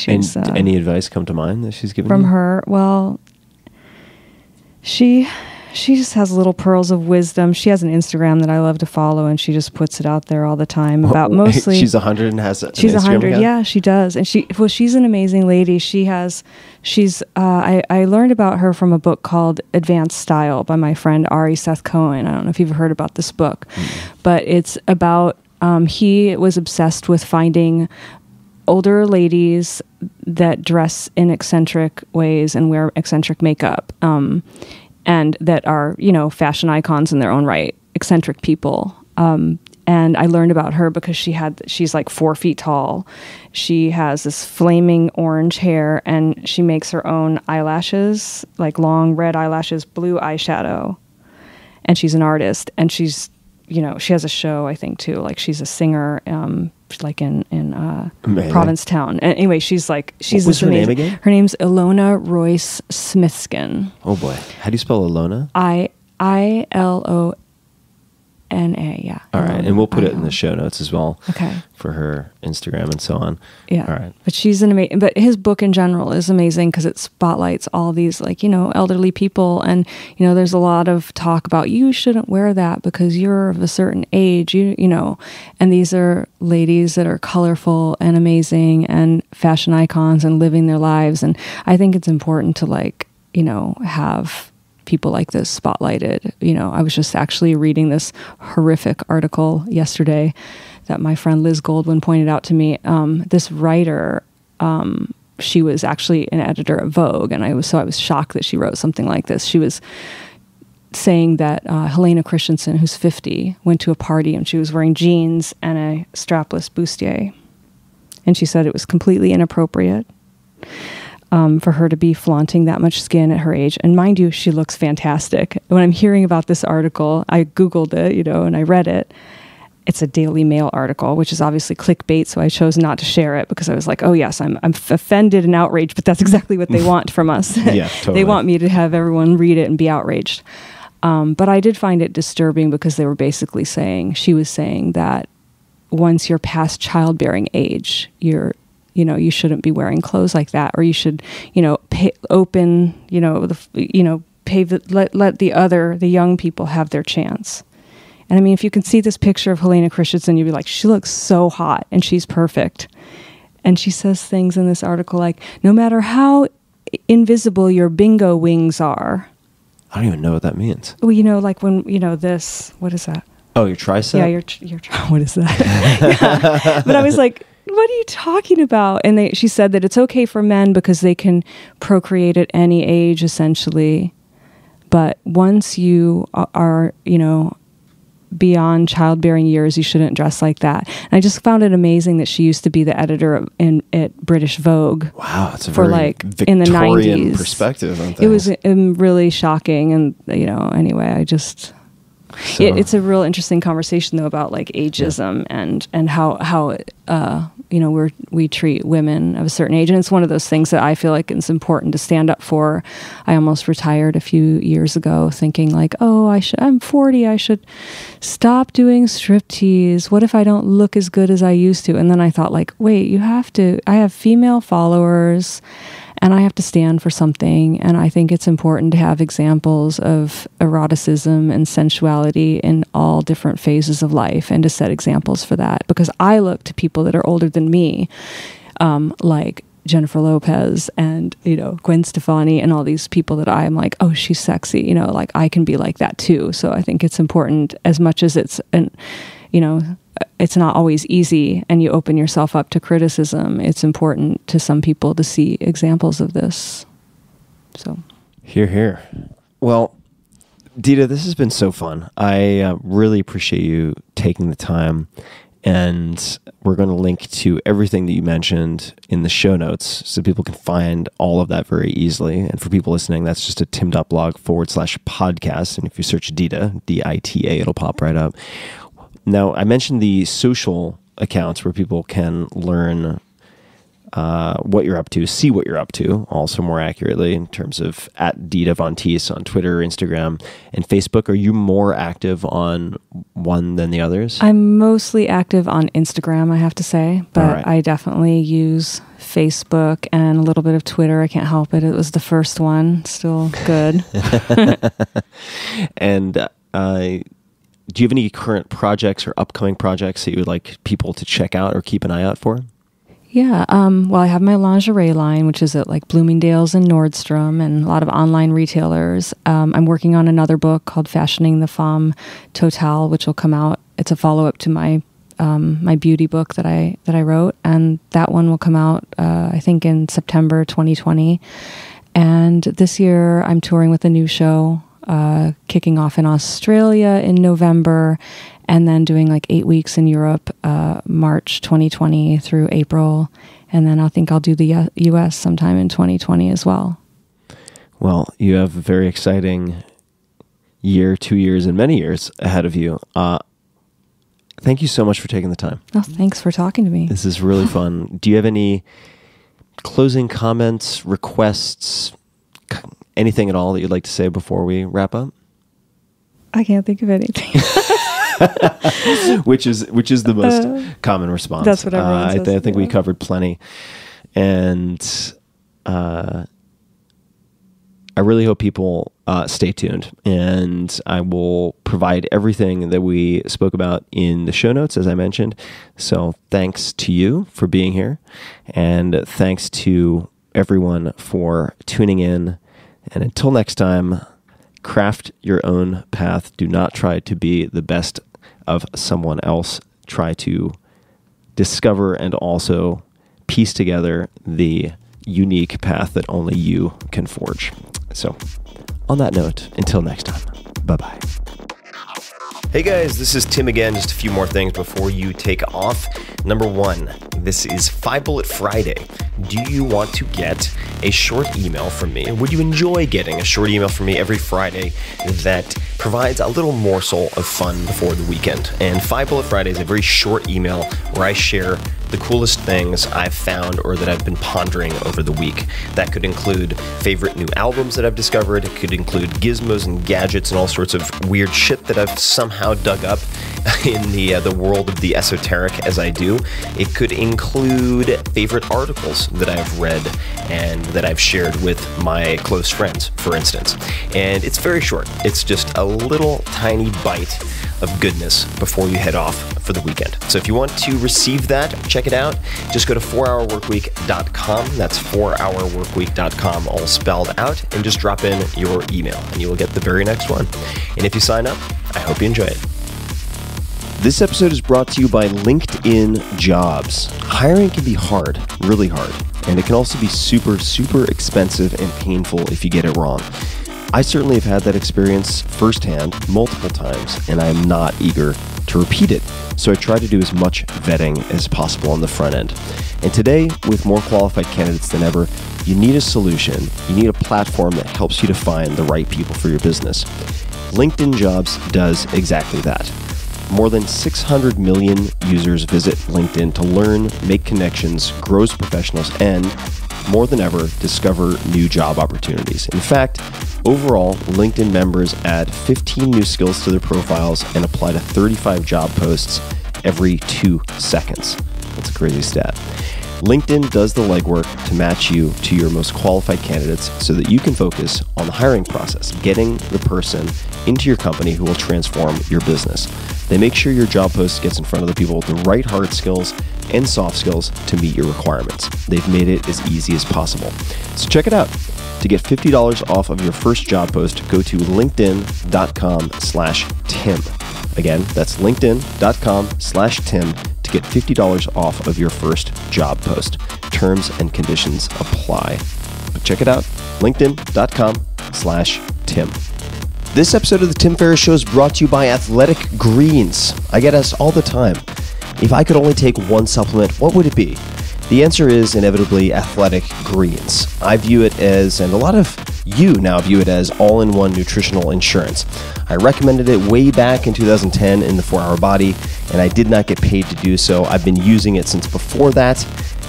And uh, any advice come to mind that she's given from you? her well she she just has little pearls of wisdom. She has an instagram that i love to follow and she just puts it out there all the time about [LAUGHS] mostly she's a 100 and has a, an she's a hundred yeah she does. And she well she's an amazing lady. She has she's uh, I, I learned about her from a book called advanced style by my friend ari seth cohen. I don't know if you've heard about this book but it's about um, he was obsessed with finding older ladies that dress in eccentric ways and wear eccentric makeup. Um, and that are you know fashion icons in their own right eccentric people. Um, and i learned about her because she had she's like four feet tall. She has this flaming orange hair and she makes her own eyelashes like long red eyelashes blue eyeshadow. And she's an artist and she's you know she has a show i think too. Like she's a singer um like in in uh provincetown and anyway she's like she's was this her name amazing- again? her name's ilona royce smithkin Oh boy. How do you spell Ilona? i i l o n a yeah All right. And we'll put it in the show notes as well. Okay. For her Instagram and so on. Yeah. All right. But she's an amazing, but his book in general is amazing because it spotlights all these, like, you know, elderly people. And, you know, there's a lot of talk about you shouldn't wear that because you're of a certain age, you, you know. And these are ladies that are colorful and amazing and fashion icons and living their lives. And I think it's important to, like, you know, have people like this spotlighted. You know, I was just actually reading this horrific article yesterday that my friend Liz Goldwyn pointed out to me. Um, this writer, um, she was actually an editor at Vogue, and I was so I was shocked that she wrote something like this. She was saying that uh, Helena Christensen, who's 50, went to a party and she was wearing jeans and a strapless bustier. And she said it was completely inappropriate um, for her to be flaunting that much skin at her age. And mind you, she looks fantastic. When I'm hearing about this article, I Googled it, you know, and I read it. It's a Daily Mail article, which is obviously clickbait, so I chose not to share it because I was like, "Oh yes, I'm I'm offended and outraged," but that's [LAUGHS] exactly what they want from us. Yeah, [LAUGHS] they want me to have everyone read it and be outraged. Um, but I did find it disturbing because they were basically saying she was saying that once you're past childbearing age, you're you know you shouldn't be wearing clothes like that, or you should you know pay, open you know the you know pave the, let let the other the young people have their chance. And I mean, if you can see this picture of Helena Christensen, you'd be like, she looks so hot and she's perfect. And she says things in this article like, no matter how invisible your bingo wings are, I don't even know what that means. well, you know, like when, you know, this, what is that? Oh, your tricep? Yeah, you're, tr- [LAUGHS] what is that? [LAUGHS] Yeah. But I was like, what are you talking about? And they, she said that it's okay for men because they can procreate at any age, essentially. But once you are, you know, beyond childbearing years, you shouldn't dress like that. And I just found it amazing that she used to be the editor of- in at British Vogue. Wow, it's a For, very like, in the 90s. perspective. It was um, really shocking, and you know, anyway, I just So- it, it's a real interesting conversation though about like ageism and and how how uh, you know we we treat women of a certain age, and it's one of those things that I feel like it's important to stand up for. I almost retired a few years ago, thinking like, oh, I should. I'm 40. I should stop doing striptease. What if I don't look as good as I used to? And then I thought like, wait, you have to. I have female followers and I have to stand for something. And I think it's important to have examples of eroticism and sensuality in all different phases of life and to set examples for that. Because I look to people that are older than me, um, like Jennifer Lopez and, you know, Gwen Stefani and all these people that I'm like, oh, she's sexy. You know, like I can be like that too. So I think it's important as much as it's an, you know, it's not always easy and you open yourself up to criticism. It's important to some people to see examples of this. So, Here, here. Well, Dita, this has been so fun. I uh, really appreciate you taking the time. And we're going to link to everything that you mentioned in the show notes so people can find all of that very easily. And for people listening, that's just a tim.blog forward slash podcast. And if you search Dita, D I T A, it'll pop right up. Now, I mentioned the social accounts where people can learn uh, what you're up to, see what you're up to, also more accurately in terms of at Dita Von Teese on Twitter, Instagram, and Facebook. Are you more active on one than the others? I'm mostly active on Instagram, I have to say, but right. I definitely use Facebook and a little bit of Twitter. I can't help it. It was the first one, still good. [LAUGHS] and uh, do you have any current projects or upcoming projects that you would like people to check out or keep an eye out for? Yeah. Um, well, I have my lingerie line, which is at like Bloomingdale's and Nordstrom and a lot of online retailers. Um, I'm working on another book called Fashioning the Femme Totale, which will come out. It's a follow up to my um, my beauty book that I that I wrote, and that one will come out uh, I think in September 2020. And this year, I'm touring with a new show, uh, kicking off in Australia in November, and then doing like eight weeks in Europe, uh, March 2020 through April. And then I think I'll do the US sometime in 2020 as well. Well, you have a very exciting year, two years, and many years ahead of you. Uh, thank you so much for taking the time. Oh, thanks for talking to me. This is really fun. Do you have any closing comments, requests, anything at all that you'd like to say before we wrap up? I can't think of anything. [LAUGHS] which is which is the most common response. Uh, that's what everyone uh, I, says, th- I think we covered plenty, and uh, I really hope people uh, stay tuned. And I will provide everything that we spoke about in the show notes, as I mentioned. So thanks to you for being here, and thanks to everyone for tuning in. And until next time, craft your own path. Do not try to be the best of someone else. Try to discover and also piece together the unique path that only you can forge. So, on that note, until next time, Bye bye. Hey guys, this is Tim again. Just a few more things before you take off. Number one, this is Five Bullet Friday. Do you want to get a short email from me? Would you enjoy getting a short email from me every Friday that provides a little morsel of fun before the weekend? And Five Bullet Friday is a very short email where I share the coolest things I've found or that I've been pondering over the week. That could include favorite new albums that I've discovered, it could include gizmos and gadgets and all sorts of weird shit that I've somehow dug up [LAUGHS] in the uh, the world of the esoteric as I do. It could include favorite articles that I've read and that I've shared with my close friends, for instance. And it's very short. It's just a little tiny bite of goodness before you head off for the weekend. So if you want to receive that, check it out. Just go to 4hourworkweek.com. That's 4hourworkweek.com, all spelled out, and just drop in your email, and you will get the very next one. And if you sign up, I hope you enjoy it. This episode is brought to you by LinkedIn Jobs. Hiring can be hard, really hard, and it can also be super, super expensive and painful if you get it wrong. I certainly have had that experience firsthand multiple times, and I am not eager to repeat it. So I try to do as much vetting as possible on the front end. And today, with more qualified candidates than ever, you need a solution. You need a platform that helps you to find the right people for your business. LinkedIn Jobs does exactly that. More than 600 million users visit LinkedIn to learn, make connections, grow as professionals, and more than ever, discover new job opportunities. In fact, overall, LinkedIn members add 15 new skills to their profiles and apply to 35 job posts every two seconds. That's a crazy stat. LinkedIn does the legwork to match you to your most qualified candidates so that you can focus on the hiring process, getting the person into your company who will transform your business. They make sure your job post gets in front of the people with the right hard skills and soft skills to meet your requirements. They've made it as easy as possible. So check it out. To get $50 off of your first job post, go to linkedin.com slash Tim. Again, that's linkedin.com slash Tim to get $50 off of your first job post. Terms and conditions apply. But check it out, linkedin.com slash Tim. This episode of the Tim Ferriss Show is brought to you by Athletic Greens. I get asked all the time, if I could only take one supplement, what would it be? The answer is inevitably Athletic Greens. I view it as, and a lot of you now view it as, all in one nutritional insurance. I recommended it way back in 2010 in the 4 Hour Body, and I did not get paid to do so. I've been using it since before that,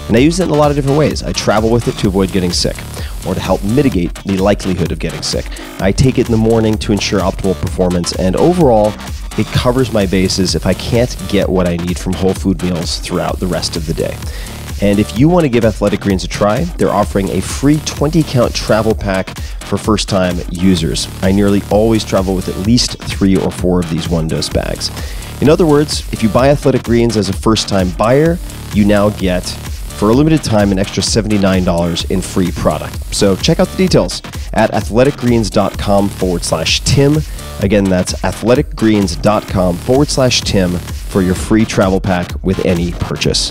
and I use it in a lot of different ways. I travel with it to avoid getting sick, or to help mitigate the likelihood of getting sick. I take it in the morning to ensure optimal performance, and overall, it covers my bases if I can't get what I need from whole food meals throughout the rest of the day. And if you want to give Athletic Greens a try, they're offering a free 20 count travel pack for first time users. I nearly always travel with at least three or four of these one dose bags. In other words, if you buy Athletic Greens as a first time buyer, you now get for a limited time an extra $79 in free product. So check out the details at athleticgreens.com forward slash Tim. Again, that's athleticgreens.com forward slash Tim for your free travel pack with any purchase.